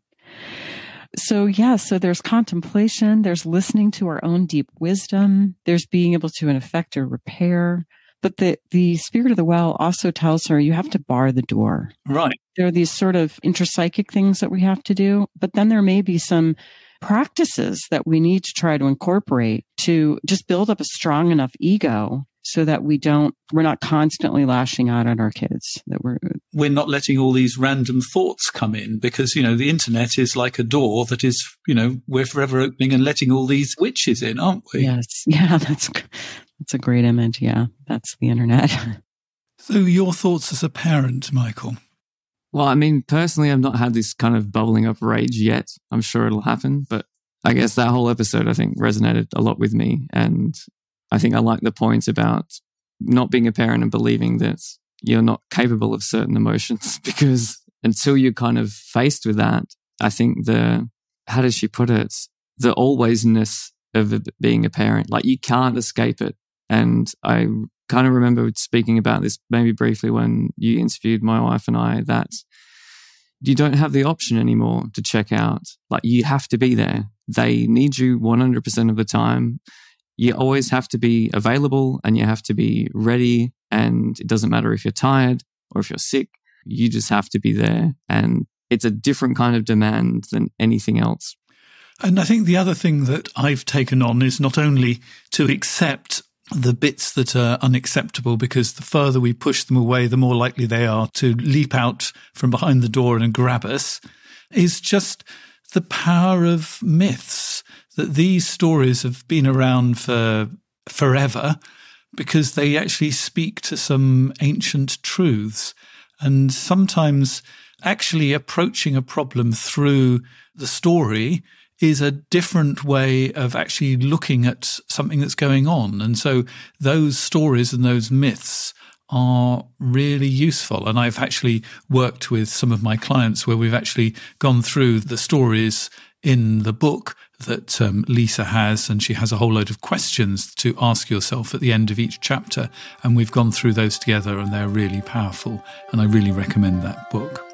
Speaker 8: So, yeah, so there's contemplation, there's listening to our own deep wisdom, there's being able to, in effect, or repair. But the, the spirit of the well also tells her you have to bar the door.
Speaker 1: Right.
Speaker 8: There are these sort of intrapsychic things that we have to do, but then there may be some practices that we need to try to incorporate to just build up a strong enough ego so that we don't we're not constantly lashing out at our kids that we're
Speaker 1: we're not letting all these random thoughts come in because you know the internet is like a door that is you know we're forever opening and letting all these witches in aren't we?
Speaker 8: Yes. Yeah that's that's a great image. Yeah that's the internet.
Speaker 1: So your thoughts as a parent michael
Speaker 3: well i mean personally i've not had this kind of bubbling up rage yet i'm sure it'll happen but i guess that whole episode i think resonated a lot with me and I think I like the point about not being a parent and believing that you're not capable of certain emotions because until you're kind of faced with that, I think the, how does she put it? The alwaysness of being a parent, like you can't escape it. And I kind of remember speaking about this maybe briefly when you interviewed my wife and I that you don't have the option anymore to check out. Like you have to be there. They need you 100% of the time you always have to be available and you have to be ready. And it doesn't matter if you're tired or if you're sick, you just have to be there. And it's a different kind of demand than anything else.
Speaker 1: And I think the other thing that I've taken on is not only to accept the bits that are unacceptable because the further we push them away, the more likely they are to leap out from behind the door and grab us, is just the power of myths that these stories have been around for forever because they actually speak to some ancient truths. And sometimes actually approaching a problem through the story is a different way of actually looking at something that's going on. And so those stories and those myths are really useful. And I've actually worked with some of my clients where we've actually gone through the stories in the book that um, Lisa has, and she has a whole load of questions to ask yourself at the end of each chapter. And we've gone through those together, and they're really powerful. And I really recommend that book.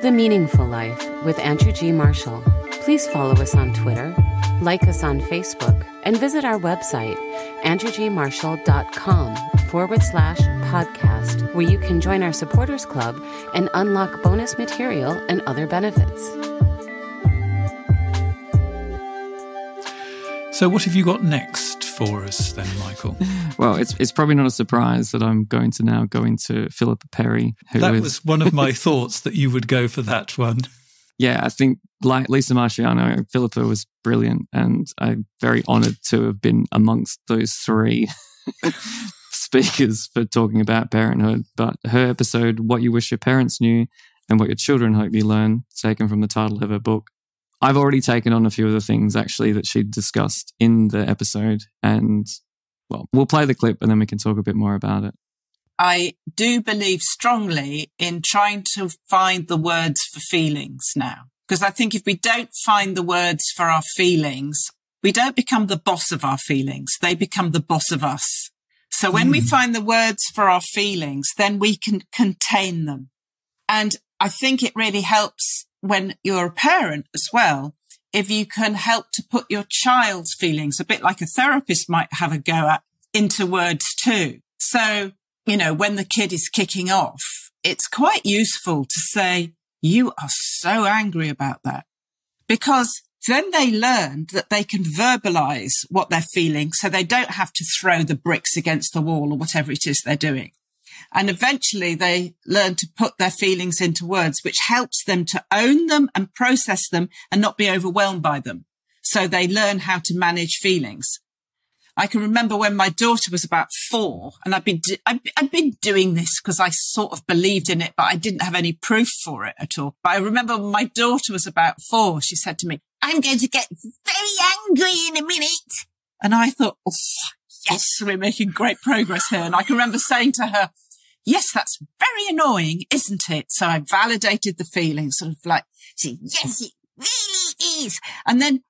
Speaker 2: The Meaningful Life with Andrew G. Marshall. Please follow us on Twitter, like us on Facebook, and visit our website, andrewgmarshall.com forward slash podcast, where you can join our supporters club and unlock bonus material and other benefits.
Speaker 1: So, what have you got next for us then, Michael?
Speaker 3: Well, it's it's probably not a surprise that I'm going to now go into Philippa Perry.
Speaker 1: that is, was one of my thoughts that you would go for that one.
Speaker 3: Yeah, I think like Lisa Marchiano, Philippa was brilliant, and I'm very honoured to have been amongst those three speakers for talking about parenthood. But her episode, What You Wish Your Parents Knew and What Your Children Hope You Learn, taken from the title of her book. I've already taken on a few of the things actually that she discussed in the episode. And well, we'll play the clip and then we can talk a bit more about it.
Speaker 9: I do believe strongly in trying to find the words for feelings now. Because I think if we don't find the words for our feelings, we don't become the boss of our feelings. They become the boss of us. So when mm. we hmm. find the words for our feelings, then we can contain them. And I think it really helps when you're a parent as well. If you can help to put your child's feelings, a bit like a therapist might have a go at, into words too. So, you know, when the kid is kicking off, it's quite useful to say, you are so angry about that because then they learned that they can verbalize what they're feeling so they don't have to throw the bricks against the wall or whatever it is they're doing. And eventually they learn to put their feelings into words, which helps them to own them and process them and not be overwhelmed by them. So they learn how to manage feelings. I can remember when my daughter was about four and I'd been, I've, I've been doing this because I sort of believed in it, but I didn't have any proof for it at all. But I remember when my daughter was about four, she said to me, I'm going to get very angry in a minute. And I thought, oh, yes, we're making great progress here. And I can remember saying to her, yes, that's very annoying, isn't it? So I validated the feeling, sort of like, see, yes, it really is. And then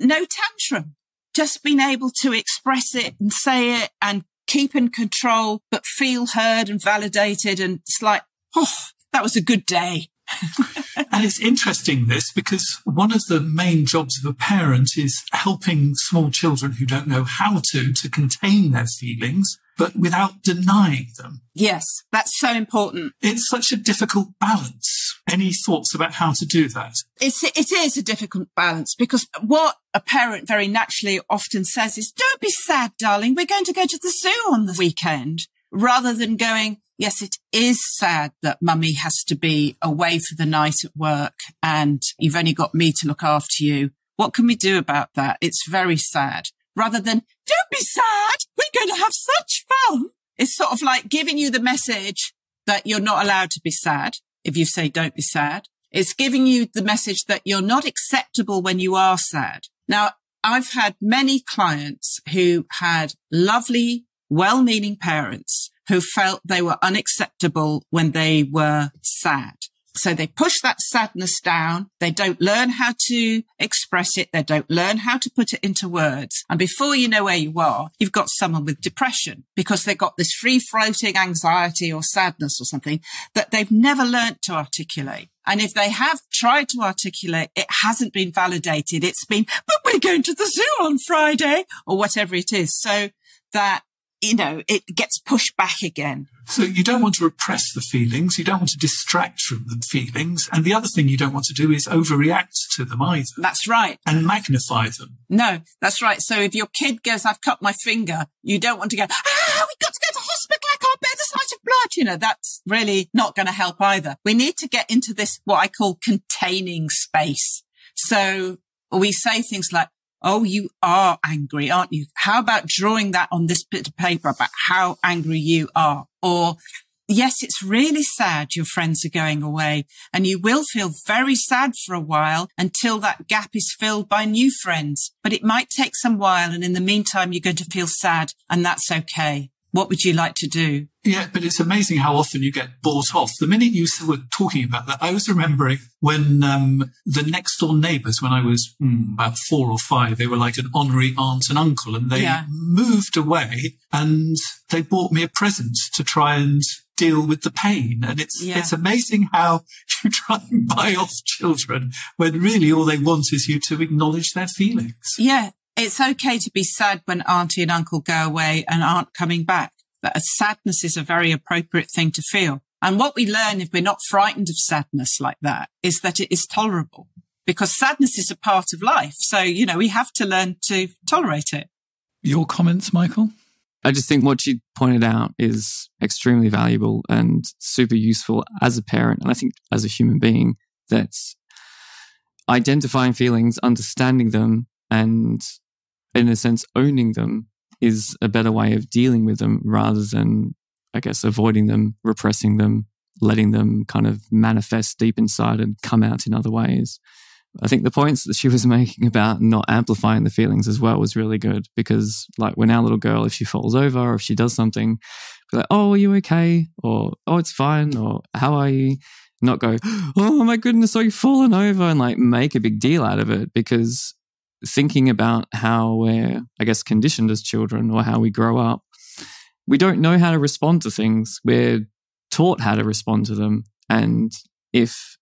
Speaker 9: no tantrum just being able to express it and say it and keep in control, but feel heard and validated. And it's like, oh, that was a good day.
Speaker 1: and it's interesting this because one of the main jobs of a parent is helping small children who don't know how to to contain their feelings but without denying them.
Speaker 9: Yes, that's so important.
Speaker 1: It's such a difficult balance. Any thoughts about how to do that?
Speaker 9: It's, it is a difficult balance because what a parent very naturally often says is, don't be sad, darling. We're going to go to the zoo on the weekend rather than going, yes, it is sad that mummy has to be away for the night at work and you've only got me to look after you. What can we do about that? It's very sad rather than don't be sad. We're going to have such fun. It's sort of like giving you the message that you're not allowed to be sad. If you say don't be sad, it's giving you the message that you're not acceptable when you are sad. Now, I've had many clients who had lovely, well-meaning parents who felt they were unacceptable when they were sad. So they push that sadness down. They don't learn how to express it. They don't learn how to put it into words. And before you know where you are, you've got someone with depression because they've got this free floating anxiety or sadness or something that they've never learned to articulate. And if they have tried to articulate, it hasn't been validated. It's been, but we're going to the zoo on Friday or whatever it is. So that you know, it gets pushed back again.
Speaker 1: So you don't want to repress the feelings. You don't want to distract from the feelings. And the other thing you don't want to do is overreact to them either.
Speaker 9: That's right.
Speaker 1: And magnify them.
Speaker 9: No, that's right. So if your kid goes, I've cut my finger, you don't want to go, ah, we've got to go to hospital. I can't bear the sight of blood. You know, that's really not going to help either. We need to get into this, what I call containing space. So we say things like, Oh, you are angry, aren't you? How about drawing that on this bit of paper about how angry you are? Or yes, it's really sad your friends are going away and you will feel very sad for a while until that gap is filled by new friends. But it might take some while. And in the meantime, you're going to feel sad and that's okay. What would you like to do?
Speaker 1: Yeah, but it's amazing how often you get bought off. The minute you were talking about that, I was remembering when um, the next door neighbours, when I was mm, about four or five, they were like an honorary aunt and uncle, and they yeah. moved away and they bought me a present to try and deal with the pain. And it's yeah. it's amazing how you try and buy off children when really all they want is you to acknowledge their feelings.
Speaker 9: Yeah, it's okay to be sad when auntie and uncle go away and aren't coming back. That sadness is a very appropriate thing to feel. And what we learn if we're not frightened of sadness like that is that it is tolerable because sadness is a part of life. So, you know, we have to learn to tolerate it.
Speaker 1: Your comments, Michael?
Speaker 3: I just think what you pointed out is extremely valuable and super useful as a parent. And I think as a human being, that's identifying feelings, understanding them, and in a sense, owning them is a better way of dealing with them rather than, I guess, avoiding them, repressing them, letting them kind of manifest deep inside and come out in other ways. I think the points that she was making about not amplifying the feelings as well was really good because, like, when our little girl, if she falls over or if she does something, like, "Oh, are you okay?" or "Oh, it's fine," or "How are you?" Not go, "Oh my goodness, are you fallen over?" and like make a big deal out of it because thinking about how we're, I guess, conditioned as children or how we grow up, we don't know how to respond to things. We're taught how to respond to them. And if,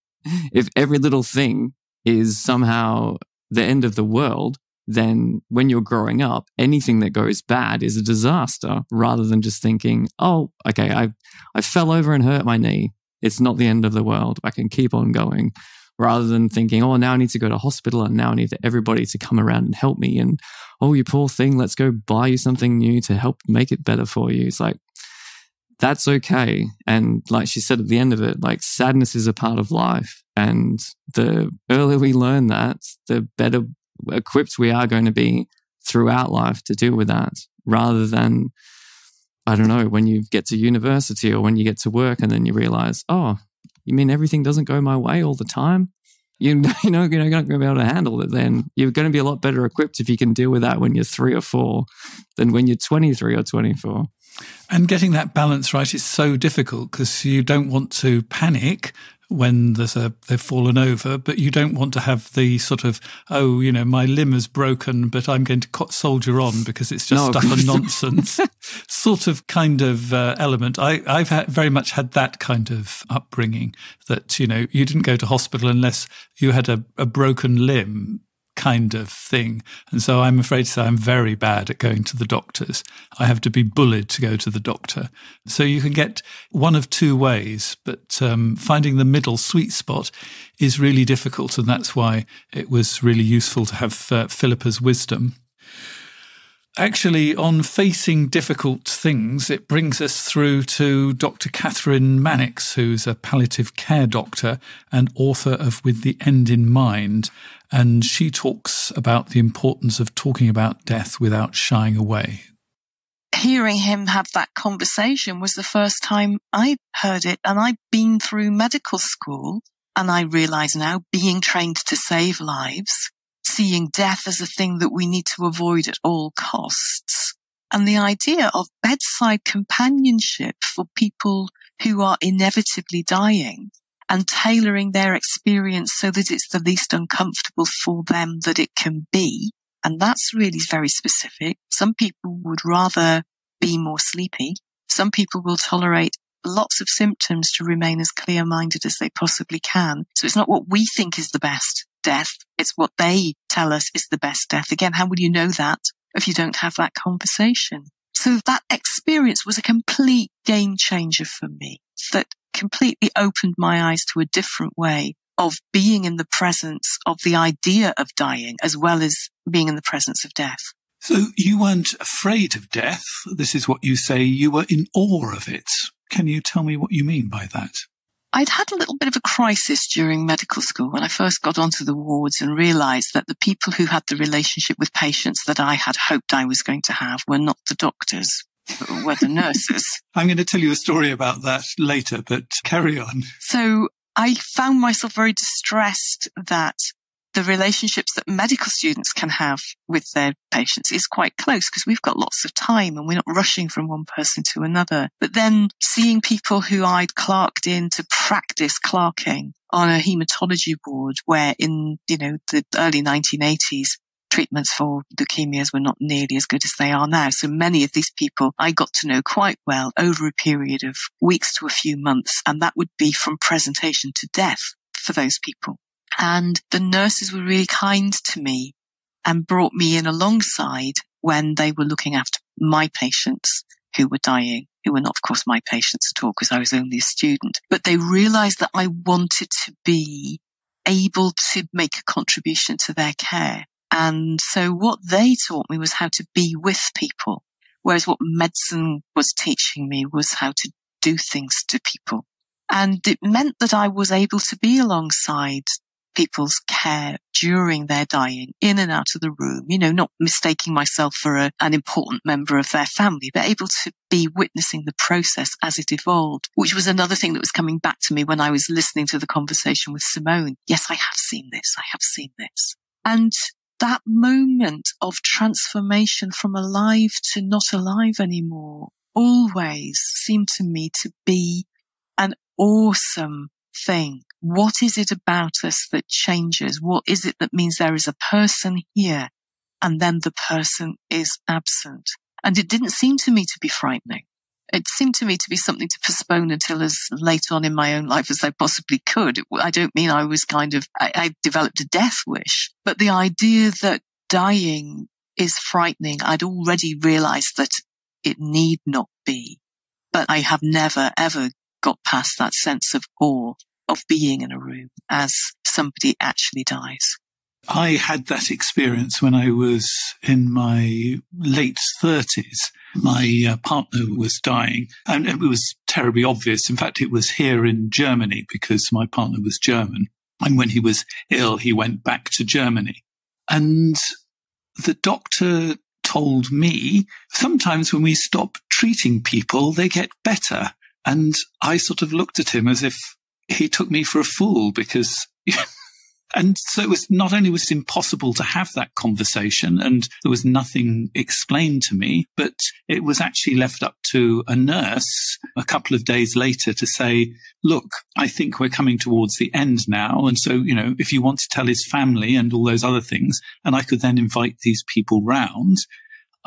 Speaker 3: if every little thing is somehow the end of the world, then when you're growing up, anything that goes bad is a disaster rather than just thinking, oh, okay, I, I fell over and hurt my knee. It's not the end of the world. I can keep on going rather than thinking, oh, now I need to go to hospital and now I need everybody to come around and help me. And, oh, you poor thing, let's go buy you something new to help make it better for you. It's like, that's okay. And like she said at the end of it, like sadness is a part of life. And the earlier we learn that, the better equipped we are going to be throughout life to deal with that rather than, I don't know, when you get to university or when you get to work and then you realize, oh, you mean everything doesn't go my way all the time? You, you know, you're not going to be able to handle it then. You're going to be a lot better equipped if you can deal with that when you're three or four than when you're 23 or 24.
Speaker 1: And getting that balance right is so difficult because you don't want to panic when there's a they've fallen over, but you don't want to have the sort of oh you know my limb is broken, but I'm going to soldier on because it's just no, stuff and nonsense. Sort of kind of uh, element. I I've had, very much had that kind of upbringing that you know you didn't go to hospital unless you had a, a broken limb kind of thing. And so I'm afraid to say I'm very bad at going to the doctors. I have to be bullied to go to the doctor. So you can get one of two ways, but um, finding the middle sweet spot is really difficult. And that's why it was really useful to have uh, Philippa's wisdom actually, on facing difficult things, it brings us through to Dr. Kathryn Mannix, who's a palliative care doctor and author of With the End in Mind. And she talks about the importance of talking about death without shying away.
Speaker 10: Hearing him have that conversation was the first time I heard it. And I'd been through medical school and I realize now being trained to save lives seeing death as a thing that we need to avoid at all costs. And the idea of bedside companionship for people who are inevitably dying and tailoring their experience so that it's the least uncomfortable for them that it can be. And that's really very specific. Some people would rather be more sleepy. Some people will tolerate lots of symptoms to remain as clear minded as they possibly can. So it's not what we think is the best death. It's what they tell us is the best death. Again, how will you know that if you don't have that conversation? So that experience was a complete game changer for me that completely opened my eyes to a different way of being in the presence of the idea of dying as well as being in the presence of death.
Speaker 1: So you weren't afraid of death. This is what you say. You were in awe of it. Can you tell me what you mean by that?
Speaker 10: I'd had a little bit of a crisis during medical school when I first got onto the wards and realized that the people who had the relationship with patients that I had hoped I was going to have were not the doctors, were the nurses.
Speaker 1: I'm going to tell you a story about that later, but carry on.
Speaker 10: So I found myself very distressed that the relationships that medical students can have with their patients is quite close because we've got lots of time and we're not rushing from one person to another. But then seeing people who I'd clerked in to practice clerking on a hematology ward where in, you know, the early 1980s, treatments for leukemias were not nearly as good as they are now. So many of these people I got to know quite well over a period of weeks to a few months. And that would be from presentation to death for those people. And the nurses were really kind to me and brought me in alongside when they were looking after my patients who were dying, who were not, of course, my patients at all because I was only a student, but they realized that I wanted to be able to make a contribution to their care. And so what they taught me was how to be with people. Whereas what medicine was teaching me was how to do things to people. And it meant that I was able to be alongside people's care during their dying in and out of the room, you know, not mistaking myself for a, an important member of their family, but able to be witnessing the process as it evolved, which was another thing that was coming back to me when I was listening to the conversation with Simone. Yes, I have seen this. I have seen this. And that moment of transformation from alive to not alive anymore always seemed to me to be an awesome thing what is it about us that changes? What is it that means there is a person here and then the person is absent? And it didn't seem to me to be frightening. It seemed to me to be something to postpone until as late on in my own life as I possibly could. I don't mean I was kind of, I, I developed a death wish, but the idea that dying is frightening, I'd already realized that it need not be. But I have never ever got past that sense of awe of being in a room as somebody actually dies.
Speaker 1: I had that experience when I was in my late 30s. My uh, partner was dying and it was terribly obvious. In fact, it was here in Germany because my partner was German. And when he was ill, he went back to Germany. And the doctor told me sometimes when we stop treating people, they get better. And I sort of looked at him as if he took me for a fool because And so it was not only was it impossible to have that conversation and there was nothing explained to me, but it was actually left up to a nurse a couple of days later to say, look, I think we're coming towards the end now. And so, you know, if you want to tell his family and all those other things, and I could then invite these people round.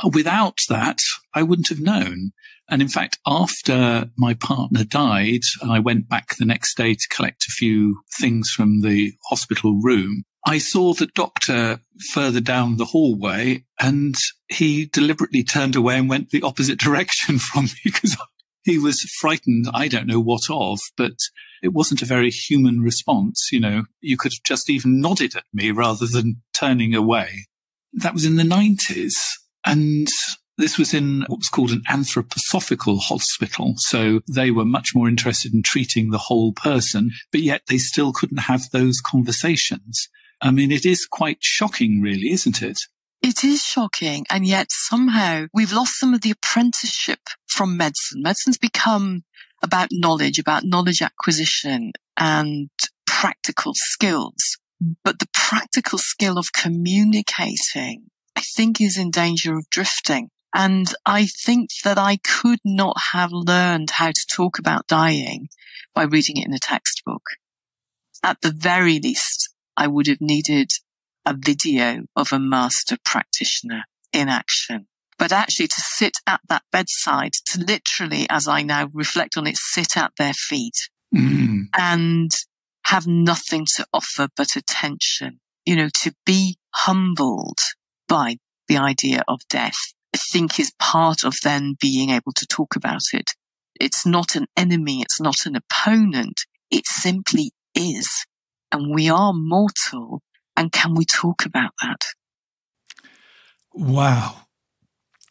Speaker 1: Uh, without that, I wouldn't have known. And in fact, after my partner died, I went back the next day to collect a few things from the hospital room. I saw the doctor further down the hallway and he deliberately turned away and went the opposite direction from me because he was frightened. I don't know what of, but it wasn't a very human response. You know, you could have just even nodded at me rather than turning away. That was in the nineties. And this was in what was called an anthroposophical hospital. So they were much more interested in treating the whole person, but yet they still couldn't have those conversations. I mean, it is quite shocking, really, isn't it?
Speaker 10: It is shocking. And yet somehow we've lost some of the apprenticeship from medicine. Medicine's become about knowledge, about knowledge acquisition and practical skills. But the practical skill of communicating, I think is in danger of drifting. And I think that I could not have learned how to talk about dying by reading it in a textbook. At the very least, I would have needed a video of a master practitioner in action. But actually to sit at that bedside, to literally, as I now reflect on it, sit at their feet
Speaker 1: mm.
Speaker 10: and have nothing to offer but attention, you know, to be humbled by the idea of death I think is part of then being able to talk about it. It's not an enemy. It's not an opponent. It simply is. And we are mortal. And can we talk about that?
Speaker 1: Wow.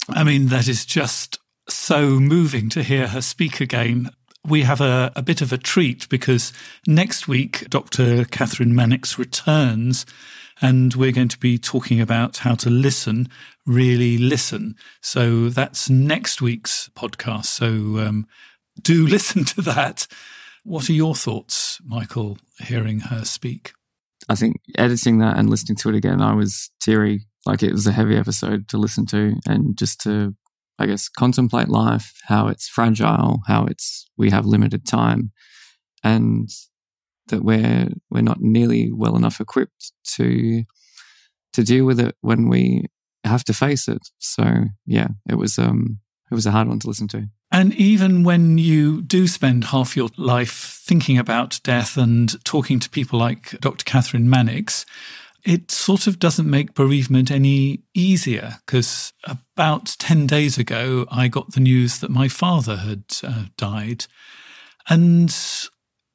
Speaker 1: I mean, that is just so moving to hear her speak again. We have a, a bit of a treat because next week, Dr. Kathryn Mannix returns and we're going to be talking about how to listen, really listen. So that's next week's podcast. So um, do listen to that. What are your thoughts, Michael, hearing her speak?
Speaker 3: I think editing that and listening to it again, I was teary. Like it was a heavy episode to listen to and just to, I guess, contemplate life, how it's fragile, how it's, we have limited time. And that we're we're not nearly well enough equipped to to deal with it when we have to face it. So yeah, it was um it was a hard one to listen to.
Speaker 1: And even when you do spend half your life thinking about death and talking to people like Dr. Kathryn Mannix, it sort of doesn't make bereavement any easier because about 10 days ago, I got the news that my father had uh, died. And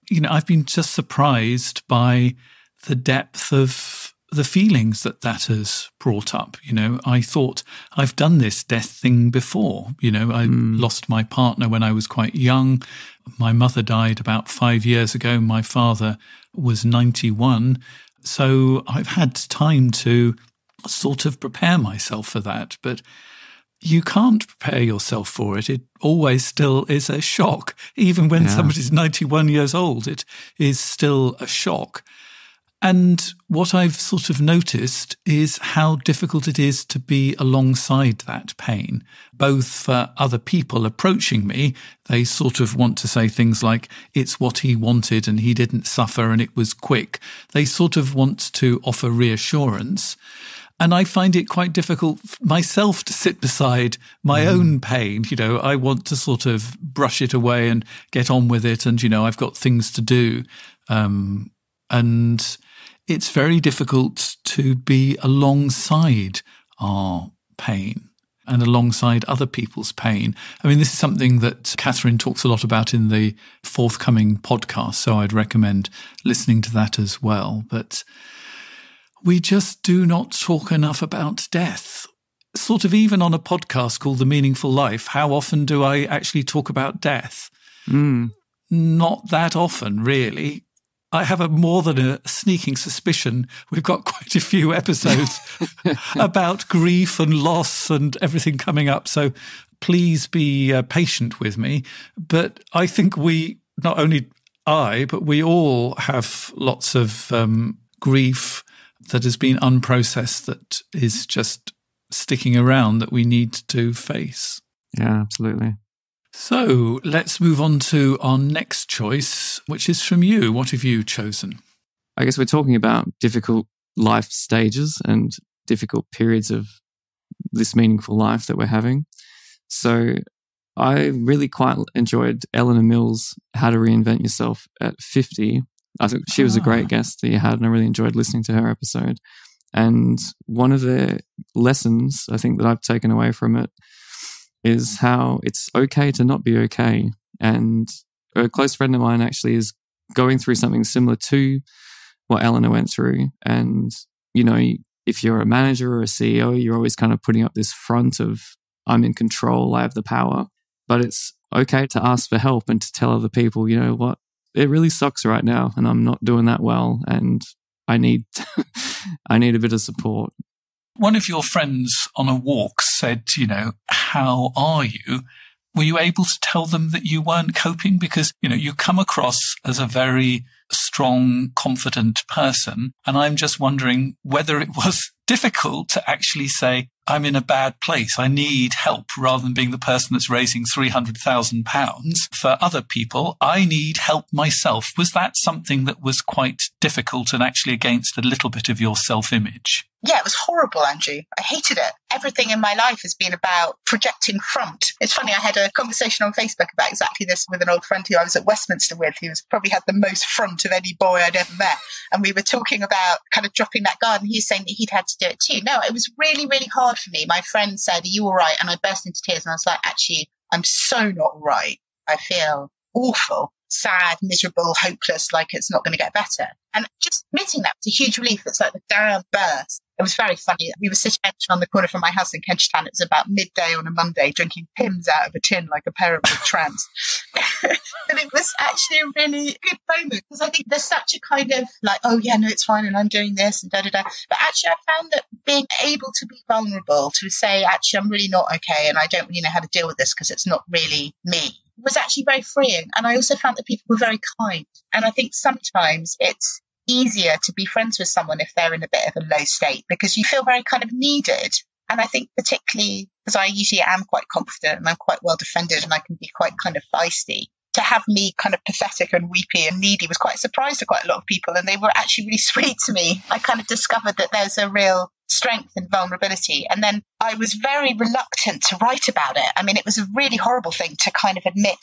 Speaker 1: you know, I've been just surprised by the depth of the feelings that that has brought up. You know, I thought I've done this death thing before. You know, I mm. lost my partner when I was quite young. My mother died about five years ago. My father was 91. So I've had time to sort of prepare myself for that. But you can't prepare yourself for it. It always still is a shock. Even when yeah. somebody's 91 years old, it is still a shock. And what I've sort of noticed is how difficult it is to be alongside that pain, both for other people approaching me. They sort of want to say things like, it's what he wanted and he didn't suffer and it was quick. They sort of want to offer reassurance. And I find it quite difficult myself to sit beside my mm. own pain. You know, I want to sort of brush it away and get on with it. And, you know, I've got things to do. Um, and it's very difficult to be alongside our pain and alongside other people's pain. I mean, this is something that Kathryn talks a lot about in the forthcoming podcast. So I'd recommend listening to that as well. But, we just do not talk enough about death. Sort of even on a podcast called The Meaningful Life, how often do I actually talk about death?
Speaker 3: Mm.
Speaker 1: Not that often, really. I have a more than a sneaking suspicion we've got quite a few episodes about grief and loss and everything coming up. So please be uh, patient with me. But I think we, not only I, but we all have lots of um, grief that has been unprocessed that is just sticking around that we need to face.
Speaker 3: Yeah, absolutely.
Speaker 1: So let's move on to our next choice, which is from you. What have you chosen?
Speaker 3: I guess we're talking about difficult life stages and difficult periods of this meaningful life that we're having. So I really quite enjoyed Eleanor Mills' How to Reinvent Yourself at 50. I think she was a great
Speaker 1: Ah.
Speaker 3: guest that you had, and I really enjoyed listening to her episode. And one of the lessons I think that I've taken away from it is how it's okay to not be okay. And a close friend of mine actually is going through something similar to what Eleanor went through. And, you know, if you're a manager or a CEO, you're always kind of putting up this front of, I'm in control, I have the power. But it's okay to ask for help and to tell other people, you know what, it really sucks right now and I'm not doing that well. And I need, I need a bit of support.
Speaker 1: One of your friends on a walk said, you know, how are you? Were you able to tell them that you weren't coping? Because, you know, you come across as a very strong, confident person. And I'm just wondering whether it was difficult to actually say, I'm in a bad place. I need help rather than being the person that's raising £300,000 for other people. I need help myself. Was that something that was quite difficult and actually against a little bit of your self image?
Speaker 11: Yeah, it was horrible, Andrew. I hated it. Everything in my life has been about projecting front. It's funny, I had a conversation on Facebook about exactly this with an old friend who I was at Westminster with, who's probably had the most front of any boy I'd ever met. And we were talking about kind of dropping that guard, and he's saying that he'd had to do it too. No, it was really, really hard for me. My friend said, Are you all right? And I burst into tears, and I was like, Actually, I'm so not right. I feel awful, sad, miserable, hopeless, like it's not going to get better. And just admitting that was a huge relief. It's like the dam burst. It was very funny. We were sitting on the corner from my house in Kentish Town. It was about midday on a Monday, drinking Pimm's out of a tin like a pair of tramps. but it was actually a really good moment because I think there's such a kind of like, oh yeah, no, it's fine, and I'm doing this and da da da. But actually, I found that being able to be vulnerable, to say, actually, I'm really not okay, and I don't really know how to deal with this because it's not really me, was actually very freeing. And I also found that people were very kind. And I think sometimes it's easier to be friends with someone if they're in a bit of a low state because you feel very kind of needed. And I think particularly because I usually am quite confident and I'm quite well defended and I can be quite kind of feisty. To have me kind of pathetic and weepy and needy was quite a surprise to quite a lot of people, and they were actually really sweet to me. I kind of discovered that there's a real strength in vulnerability. And then I was very reluctant to write about it. I mean, it was a really horrible thing to kind of admit.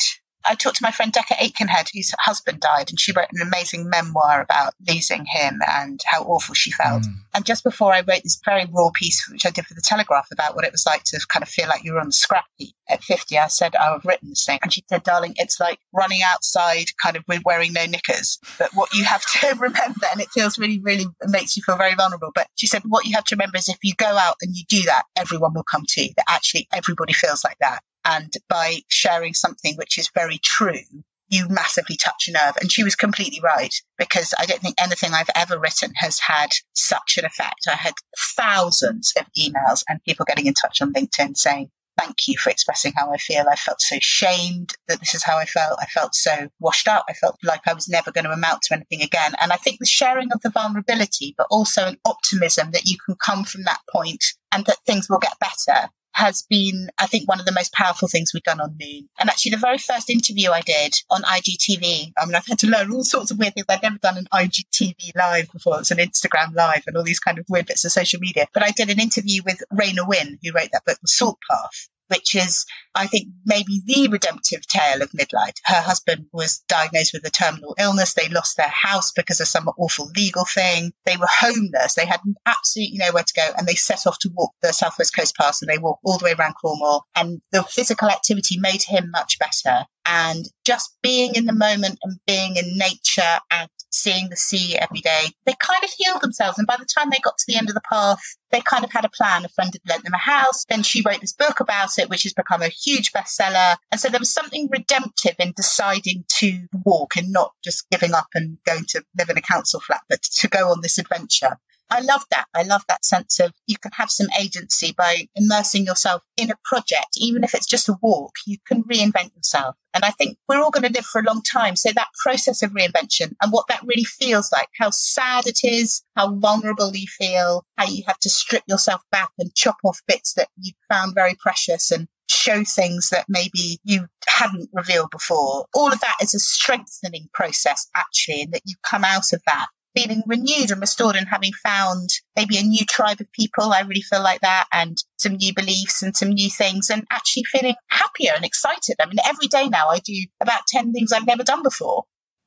Speaker 11: I talked to my friend Decca Aikenhead, whose husband died, and she wrote an amazing memoir about losing him and how awful she felt. Hmm. And just before I wrote this very raw piece, which I did for the Telegraph, about what it was like to kind of feel like you were on the scrap heap at 50, I said, oh, I've written this thing. And she said, darling, it's like running outside kind of with wearing no knickers. But what you have to remember, and it feels really, really it makes you feel very vulnerable. But she said, what you have to remember is if you go out and you do that, everyone will come to you. That actually everybody feels like that. And by sharing something which is very true, you massively touch a nerve. And she was completely right because I don't think anything I've ever written has had such an effect. I had thousands of emails and people getting in touch on LinkedIn saying, Thank you for expressing how I feel. I felt so shamed that this is how I felt. I felt so washed out. I felt like I was never going to amount to anything again. And I think the sharing of the vulnerability, but also an optimism that you can come from that point and that things will get better has been, I think, one of the most powerful things we've done on Noon. And actually, the very first interview I did on IGTV, I mean, I've had to learn all sorts of weird things. I'd never done an IGTV live before. It's an Instagram live and all these kind of weird bits of social media. But I did an interview with Raynor Winn, who wrote that book, The Salt Path. Which is, I think, maybe the redemptive tale of midlife. Her husband was diagnosed with a terminal illness. They lost their house because of some awful legal thing. They were homeless. They had absolutely nowhere to go. And they set off to walk the Southwest Coast Path and they walked all the way around Cornwall. And the physical activity made him much better. And just being in the moment and being in nature and seeing the sea every day, they kind of healed themselves. And by the time they got to the end of the path, they kind of had a plan. A friend had lent them a house. Then she wrote this book about it, which has become a huge bestseller. And so there was something redemptive in deciding to walk and not just giving up and going to live in a council flat, but to go on this adventure. I love that. I love that sense of you can have some agency by immersing yourself in a project, even if it's just a walk, you can reinvent yourself. And I think we're all going to live for a long time. So that process of reinvention and what that really feels like, how sad it is, how vulnerable you feel, how you have to strip yourself back and chop off bits that you found very precious and show things that maybe you hadn't revealed before. All of that is a strengthening process, actually, and that you come out of that feeling renewed and restored and having found maybe a new tribe of people. I really feel like that and some new beliefs and some new things and actually feeling happier and excited. I mean, every day now I do about 10 things I've never done before.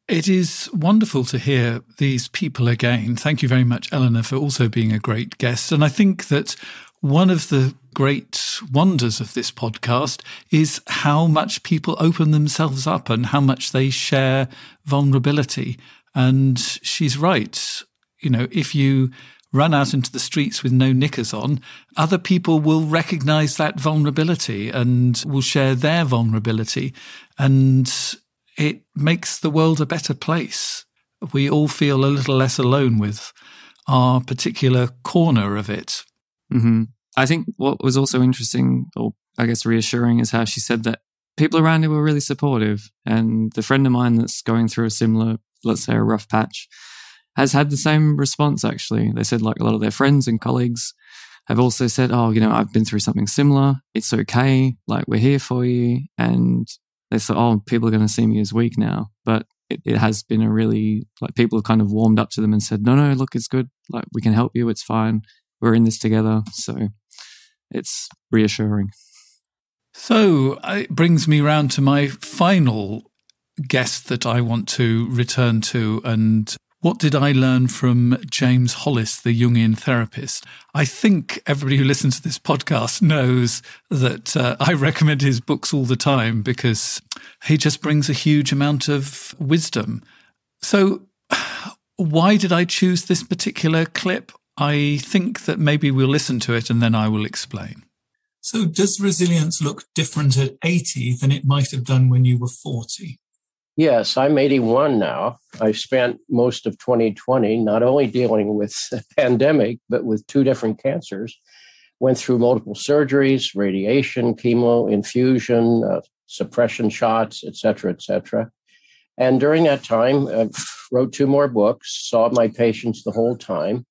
Speaker 1: It is wonderful to hear these people again. Thank you very much, Eleanor, for also being a great guest. And I think that one of the great wonders of this podcast is how much people open themselves up and how much they share vulnerability. And she's right. You know, if you run out into the streets with no knickers on, other people will recognize that vulnerability and will share their vulnerability. And it makes the world a better place. We all feel a little less alone with our particular corner of it.
Speaker 3: Mm-hmm. I think what was also interesting, or I guess reassuring, is how she said that people around her were really supportive. And the friend of mine that's going through a similar, let's say, a rough patch, has had the same response actually. They said, like, a lot of their friends and colleagues have also said, Oh, you know, I've been through something similar. It's okay. Like, we're here for you. And they thought, Oh, people are going to see me as weak now. But it, it has been a really, like, people have kind of warmed up to them and said, No, no, look, it's good. Like, we can help you. It's fine. We're in this together. So it's reassuring.
Speaker 1: So it brings me round to my final guest that I want to return to. And what did I learn from James Hollis, the Jungian therapist? I think everybody who listens to this podcast knows that uh, I recommend his books all the time because he just brings a huge amount of wisdom. So, why did I choose this particular clip? I think that maybe we'll listen to it and then I will explain. So, does resilience look different at 80 than it might have done when you were 40?
Speaker 12: Yes, I'm 81 now. I spent most of 2020 not only dealing with the pandemic, but with two different cancers. Went through multiple surgeries, radiation, chemo, infusion, uh, suppression shots, et cetera, et cetera. And during that time, I wrote two more books, saw my patients the whole time.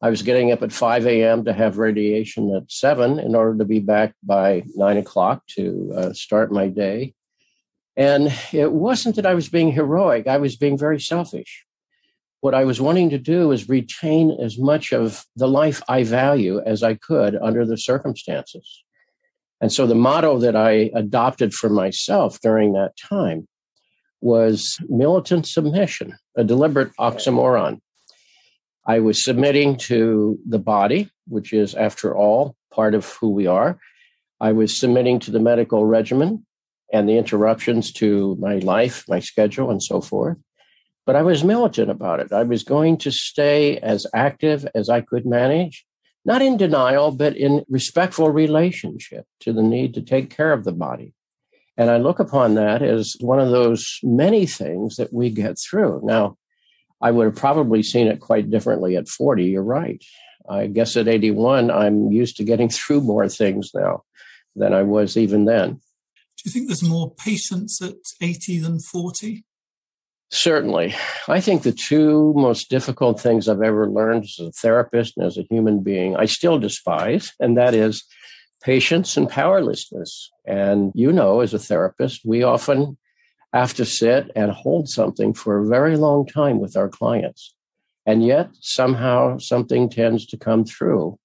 Speaker 12: I was getting up at 5 a.m. to have radiation at 7 in order to be back by 9 o'clock to uh, start my day. And it wasn't that I was being heroic, I was being very selfish. What I was wanting to do is retain as much of the life I value as I could under the circumstances. And so the motto that I adopted for myself during that time was militant submission, a deliberate oxymoron. I was submitting to the body, which is, after all, part of who we are. I was submitting to the medical regimen and the interruptions to my life, my schedule, and so forth. But I was militant about it. I was going to stay as active as I could manage, not in denial, but in respectful relationship to the need to take care of the body. And I look upon that as one of those many things that we get through. Now, I would have probably seen it quite differently at 40. You're right. I guess at 81, I'm used to getting through more things now than I was even then.
Speaker 1: You think there's more patience at 80 than 40?
Speaker 12: Certainly. I think the two most difficult things I've ever learned as a therapist and as a human being, I still despise, and that is patience and powerlessness. And you know, as a therapist, we often have to sit and hold something for a very long time with our clients. And yet somehow something tends to come through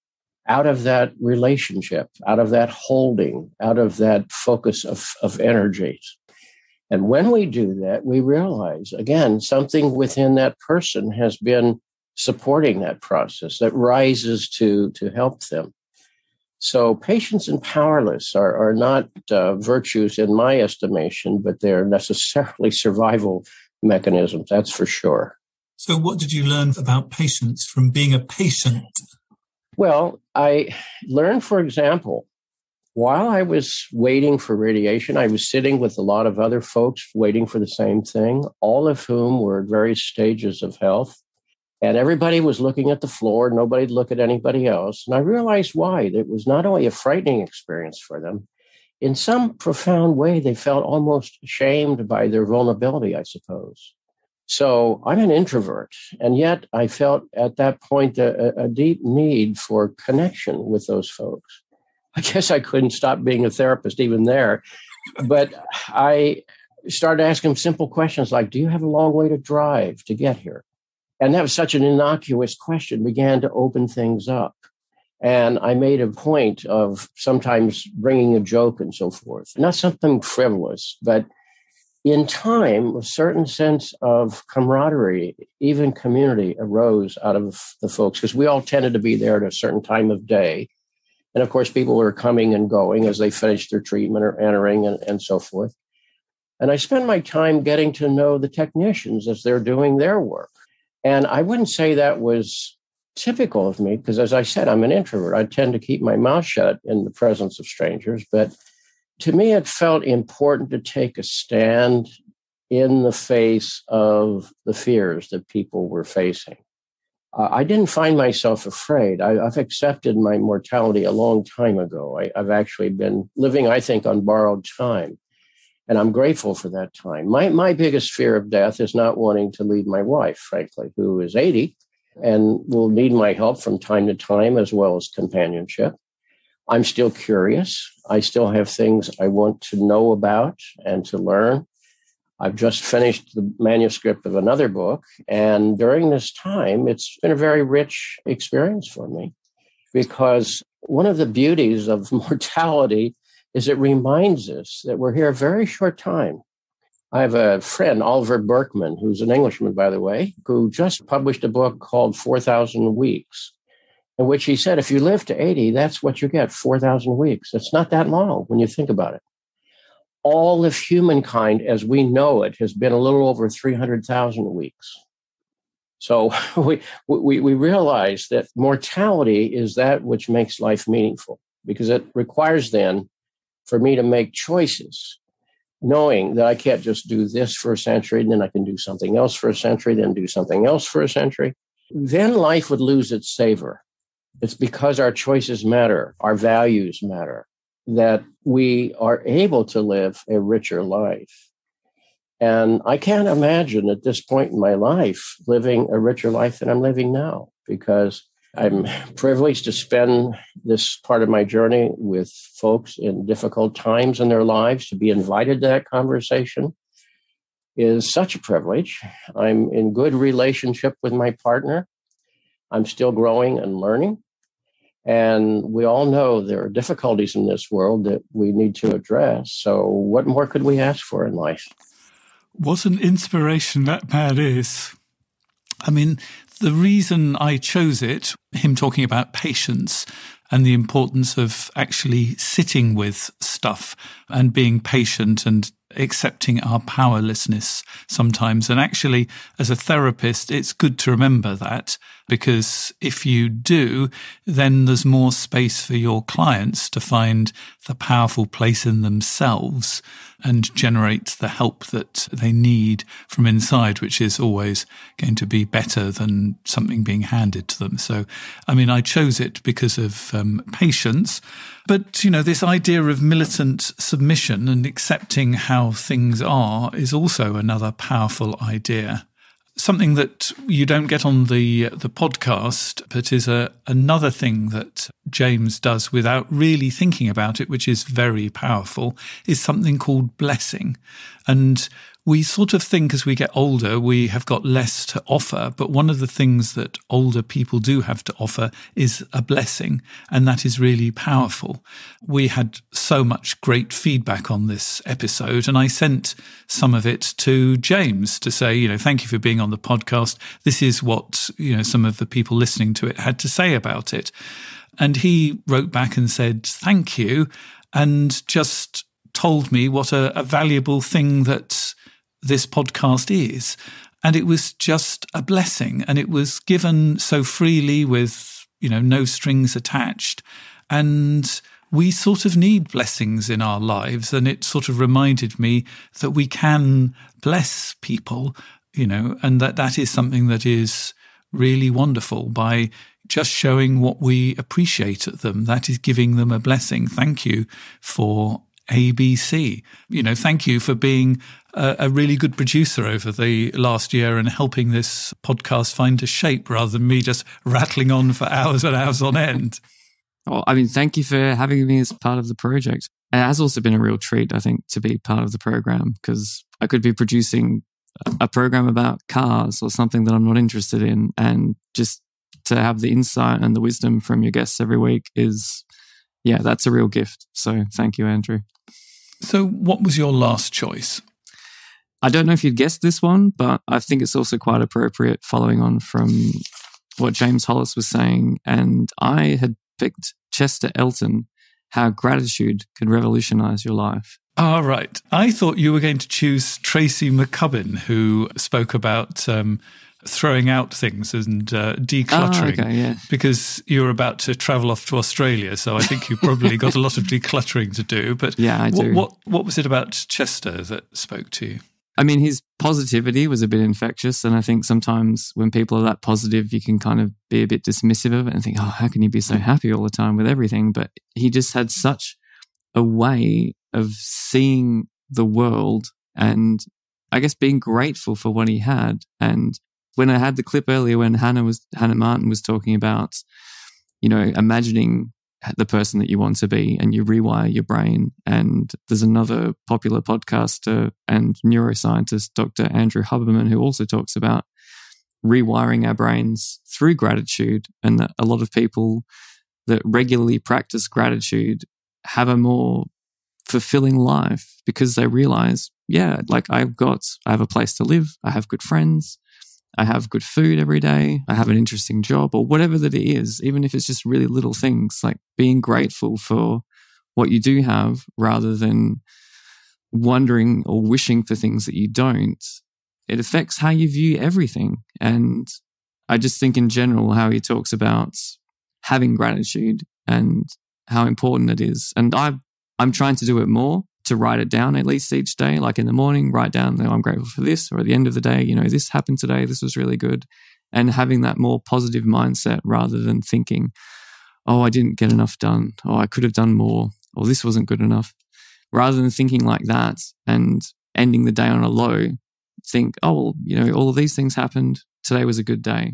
Speaker 12: out of that relationship, out of that holding, out of that focus of, of energies. And when we do that, we realize again, something within that person has been supporting that process that rises to, to help them. So patience and powerless are, are not uh, virtues in my estimation, but they're necessarily survival mechanisms. That's for sure.
Speaker 1: So what did you learn about patience from being a patient?
Speaker 12: Well, I learned, for example, while I was waiting for radiation, I was sitting with a lot of other folks waiting for the same thing, all of whom were at various stages of health. And everybody was looking at the floor. Nobody'd look at anybody else. And I realized why. It was not only a frightening experience for them, in some profound way, they felt almost ashamed by their vulnerability, I suppose. So I'm an introvert, and yet I felt at that point a, a, deep need for connection with those folks. I guess I couldn't stop being a therapist even there, but I started asking simple questions like, "Do you have a long way to drive to get here?" And that was such an innocuous question, began to open things up. And I made a point of sometimes bringing a joke and so forth, not something frivolous, but in time, a certain sense of camaraderie, even community arose out of the folks because we all tended to be there at a certain time of day. And of course, people were coming and going as they finished their treatment or entering and, and so forth. And I spent my time getting to know the technicians as they're doing their work. And I wouldn't say that was typical of me because, as I said, I'm an introvert. I tend to keep my mouth shut in the presence of strangers. But to me, it felt important to take a stand in the face of the fears that people were facing. Uh, I didn't find myself afraid. I, have accepted my mortality a long time ago. I, I've actually been living, I think, on borrowed time. And I'm grateful for that time. My, my biggest fear of death is not wanting to leave my wife, frankly, who is 80 and will need my help from time to time as well as companionship. I'm still curious. I still have things I want to know about and to learn. I've just finished the manuscript of another book. And during this time, it's been a very rich experience for me because one of the beauties of mortality is it reminds us that we're here a very short time. I have a friend, Oliver Burkeman, who's an Englishman, by the way, who just published a book called 4,000 Weeks, in which he said, if you live to 80, that's what you get 4,000 weeks. It's not that long when you think about it. All of humankind as we know it has been a little over 300,000 weeks. So we, we, we realize that mortality is that which makes life meaningful because it requires then for me to make choices, knowing that I can't just do this for a century, and then I can do something else for a century, then do something else for a century. Then life would lose its savor. It's because our choices matter, our values matter, that we are able to live a richer life. And I can't imagine at this point in my life living a richer life than I'm living now because I'm privileged to spend this part of my journey with folks in difficult times in their lives. To be invited to that conversation is such a privilege. I'm in good relationship with my partner. I'm still growing and learning. And we all know there are difficulties in this world that we need to address. So, what more could we ask for in life?
Speaker 1: What an inspiration that man is. I mean, the reason I chose it, him talking about patience and the importance of actually sitting with stuff and being patient and accepting our powerlessness sometimes. And actually, as a therapist, it's good to remember that because if you do, then there's more space for your clients to find the powerful place in themselves and generate the help that they need from inside, which is always going to be better than something being handed to them. So, I mean, I chose it because of um, patience, but you know, this idea of militant submission and accepting how things are is also another powerful idea something that you don't get on the the podcast, but is a another thing that James does without really thinking about it, which is very powerful, is something called blessing. And we sort of think as we get older, we have got less to offer. But one of the things that older people do have to offer is a blessing. And that is really powerful. We had so much great feedback on this episode. And I sent some of it to James to say, you know, thank you for being on the podcast. This is what, you know, some of the people listening to it had to say about it. And he wrote back and said, thank you. And just told me what a, a valuable thing that this podcast is. And it was just a blessing. And it was given so freely with, you know, no strings attached. And we sort of need blessings in our lives. And it sort of reminded me that we can bless people, you know, and that that is something that is really wonderful by just showing what we appreciate at them. That is giving them a blessing. Thank you for ABC. You know, thank you for being a, a, really good producer over the last year and helping this podcast find a shape rather than me just rattling on for hours and hours on end.
Speaker 3: Well, I mean, thank you for having me as part of the project. It has also been a real treat, I think, to be part of the program because I could be producing a program about cars or something that I'm not interested in. And just to have the insight and the wisdom from your guests every week is, yeah, that's a real gift. So thank you, Andrew.
Speaker 1: So, what was your last choice?
Speaker 3: I don't know if you'd guessed this one, but I think it's also quite appropriate following on from what James Hollis was saying. And I had picked Chester Elton, How Gratitude Can Revolutionize Your Life.
Speaker 1: Ah, right. I thought you were going to choose Tracy McCubbin, who spoke about um, throwing out things and uh, decluttering.
Speaker 3: Oh, okay, yeah.
Speaker 1: Because you're about to travel off to Australia, so I think you've probably got a lot of decluttering to do. But
Speaker 3: yeah, I do.
Speaker 1: What, what, what was it about Chester that spoke to you?
Speaker 3: I mean, his positivity was a bit infectious. And I think sometimes when people are that positive, you can kind of be a bit dismissive of it and think, oh, how can you be so happy all the time with everything? But he just had such a way of seeing the world and I guess being grateful for what he had. And when I had the clip earlier when Hannah was, Hannah Martin was talking about, you know, imagining the person that you want to be and you rewire your brain. And there's another popular podcaster and neuroscientist, Dr. Andrew Huberman, who also talks about rewiring our brains through gratitude. And that a lot of people that regularly practice gratitude have a more fulfilling life because they realize, yeah, like I've got, I have a place to live. I have good friends. I have good food every day, I have an interesting job, or whatever that it is, even if it's just really little things, like being grateful for what you do have rather than wondering or wishing for things that you don't, it affects how you view everything. And I just think in general, how he talks about having gratitude and how important it is. And i I'm trying to do it more to write it down at least each day. Like in the morning, write down, that I'm grateful for this, or at the end of the day, you know, this happened today, this was really good. And having that more positive mindset rather than thinking, oh, I didn't get enough done, or I could have done more, or this wasn't good enough. Rather than thinking like that and ending the day on a low, think, oh, well, you know, all of these things happened. Today was a good day.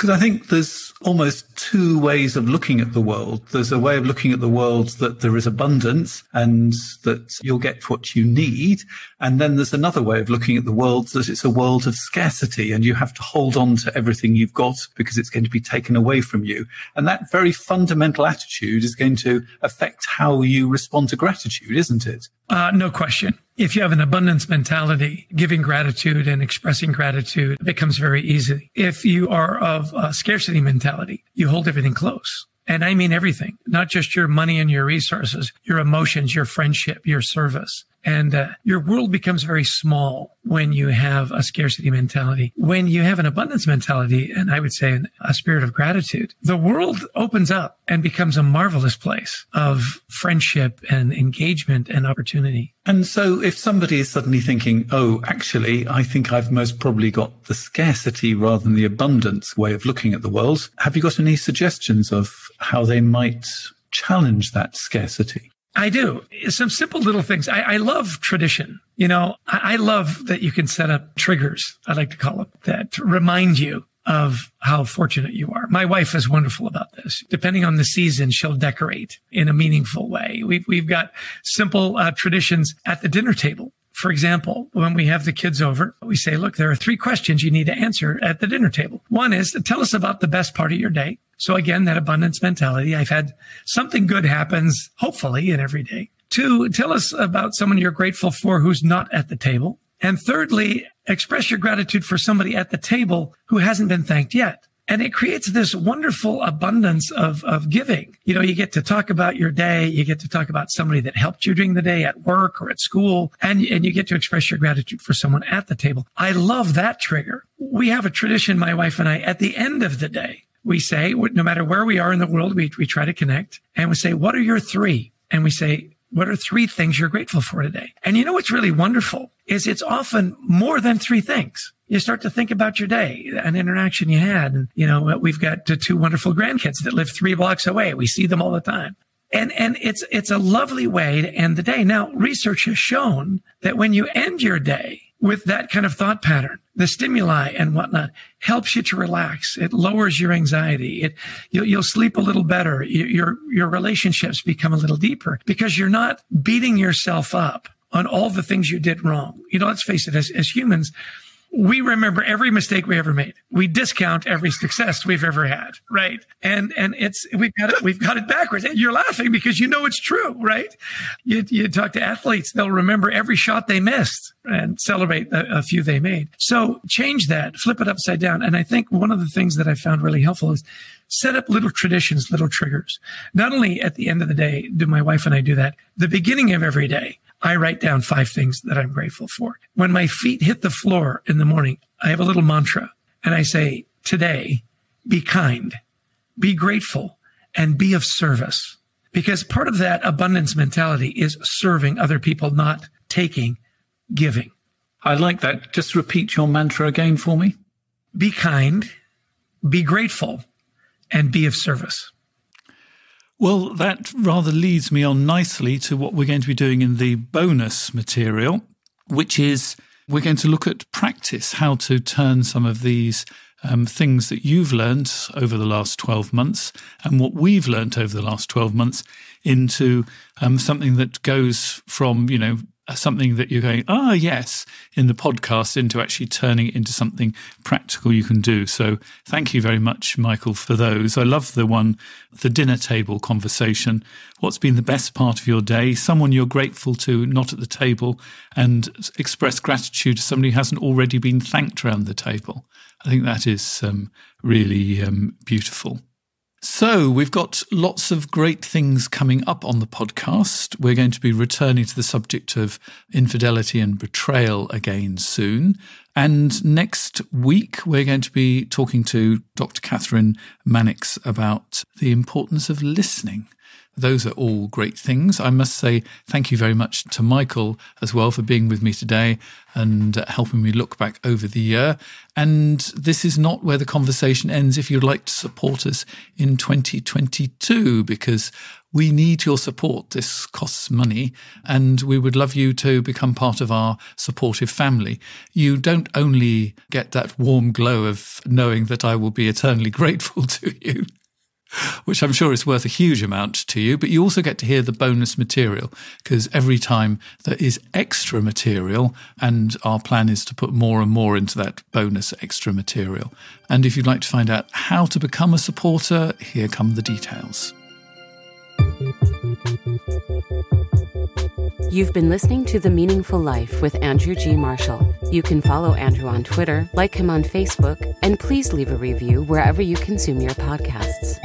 Speaker 1: Because I think there's almost two ways of looking at the world. There's a way of looking at the world that there is abundance and that you'll get what you need. And then there's another way of looking at the world that it's a world of scarcity and you have to hold on to everything you've got because it's going to be taken away from you. And that very fundamental attitude is going to affect how you respond to gratitude, isn't it?
Speaker 13: Uh, no question if you have an abundance mentality, giving gratitude and expressing gratitude becomes very easy. If you are of a scarcity mentality, you hold everything close. And I mean everything, not just your money and your resources, your emotions, your friendship, your service. And uh, your world becomes very small when you have a scarcity mentality. When you have an abundance mentality, and I would say an, a spirit of gratitude, the world opens up and becomes a marvelous place of friendship and engagement and opportunity.
Speaker 1: And so if somebody is suddenly thinking, oh, actually, I think I've most probably got the scarcity rather than the abundance way of looking at the world, have you got any suggestions of how they might challenge that scarcity?
Speaker 13: I do. Some simple little things. I, I love tradition. You know, I, I, love that you can set up triggers, I like to call them, that remind you of how fortunate you are. My wife is wonderful about this. Depending on the season, she'll decorate in a meaningful way. We've, we've got simple uh, traditions at the dinner table. For example, when we have the kids over, we say, look, there are three questions you need to answer at the dinner table. One is to tell us about the best part of your day. So again, that abundance mentality. I've had something good happens, hopefully, in every day. Two, tell us about someone you're grateful for who's not at the table. And thirdly, express your gratitude for somebody at the table who hasn't been thanked yet. And it creates this wonderful abundance of, of giving. You know, you get to talk about your day. You get to talk about somebody that helped you during the day at work or at school. And, and you get to express your gratitude for someone at the table. I love that trigger. We have a tradition, my wife and I, at the end of the day, we say, no matter where we are in the world, we, we try to connect and we say, what are your three? And we say, What are three things you're grateful for today? And you know what's really wonderful is it's often more than three things. You start to think about your day, an interaction you had. And, you know, uh, we've got two wonderful grandkids that live three blocks away. We see them all the time. And, and it's, it's a lovely way to end the day. Now, research has shown that when you end your day with that kind of thought pattern, the stimuli and whatnot helps you to relax. It lowers your anxiety. It, you'll, you'll sleep a little better. Your, your relationships become a little deeper because you're not beating yourself up on all the things you did wrong. You know, let's face it, as, as humans, we remember every mistake we ever made. We discount every success we've ever had, right? And and it's we've got it we've got it backwards. And you're laughing because you know it's true, right? You you talk to athletes, they'll remember every shot they missed and celebrate a, a few they made. So change that, flip it upside down. And I think one of the things that I found really helpful is set up little traditions, little triggers. Not only at the end of the day do my wife and I do that, the beginning of every day I write down five things that I'm grateful for. When my feet hit the floor in the morning, I have a little mantra and I say, today, be kind, be grateful, and be of service. Because part of that abundance mentality is serving other people, not taking, giving.
Speaker 1: I like that. Just repeat your mantra again for me.
Speaker 13: Be kind, be grateful, and be of service.
Speaker 1: Well, that rather leads me on nicely to what we're going to be doing in the bonus material, which is we're going to look at practice, how to turn some of these um, things that you've learned over the last 12 months and what we've learned over the last 12 months into um, something that goes from, you know, something that you're going, ah, oh, yes, in the podcast into actually turning it into something practical you can do. So thank you very much, Michael, for those. I love the one, the dinner table conversation. What's been the best part of your day? Someone you're grateful to, not at the table, and express gratitude to somebody who hasn't already been thanked around the table. I think that is um, really um, beautiful. So, we've got lots of great things coming up on the podcast. We're going to be returning to the subject of infidelity and betrayal again soon. And next week, we're going to be talking to Dr. Kathryn Mannix about the importance of listening. Those are all great things. I must say thank you very much to Michael as well for being with me today and uh, helping me look back over the year. And this is not where the conversation ends if you'd like to support us in 2022 because we need your support. This costs money, and we would love you to become part of our supportive family. You don't only get that warm glow of knowing that I will be eternally grateful to you which I'm sure is worth a huge amount to you, but you also get to hear the bonus material because every time there is extra material, and our plan is to put more and more into that bonus extra material. And if you'd like to find out how to become a supporter, here come the details.
Speaker 2: You've been listening to The Meaningful Life with Andrew G. Marshall. You can follow Andrew on Twitter, like him on Facebook, and please leave a review wherever you consume your podcasts.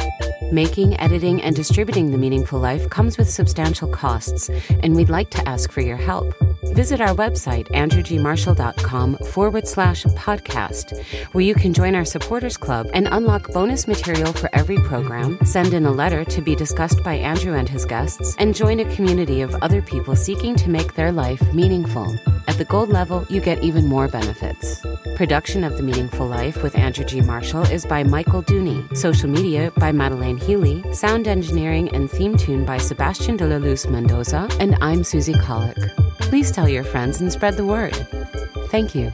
Speaker 2: Making, editing, and distributing The Meaningful Life comes with substantial costs, and we'd like to ask for your help. Visit our website, andrewgmarshall.com forward slash podcast, where you can join our supporters club and unlock bonus material for every program, send in a letter to be discussed by Andrew and his guests, and join a community of other people seeking to make their life meaningful. At the gold level, you get even more benefits. Production of The Meaningful Life with Andrew G. Marshall is by Michael Dooney, social media by Madeleine Healy, sound engineering and theme tune by Sebastian de la Luz Mendoza, and I'm Susie Colick. Please tell your friends and spread the word. Thank you.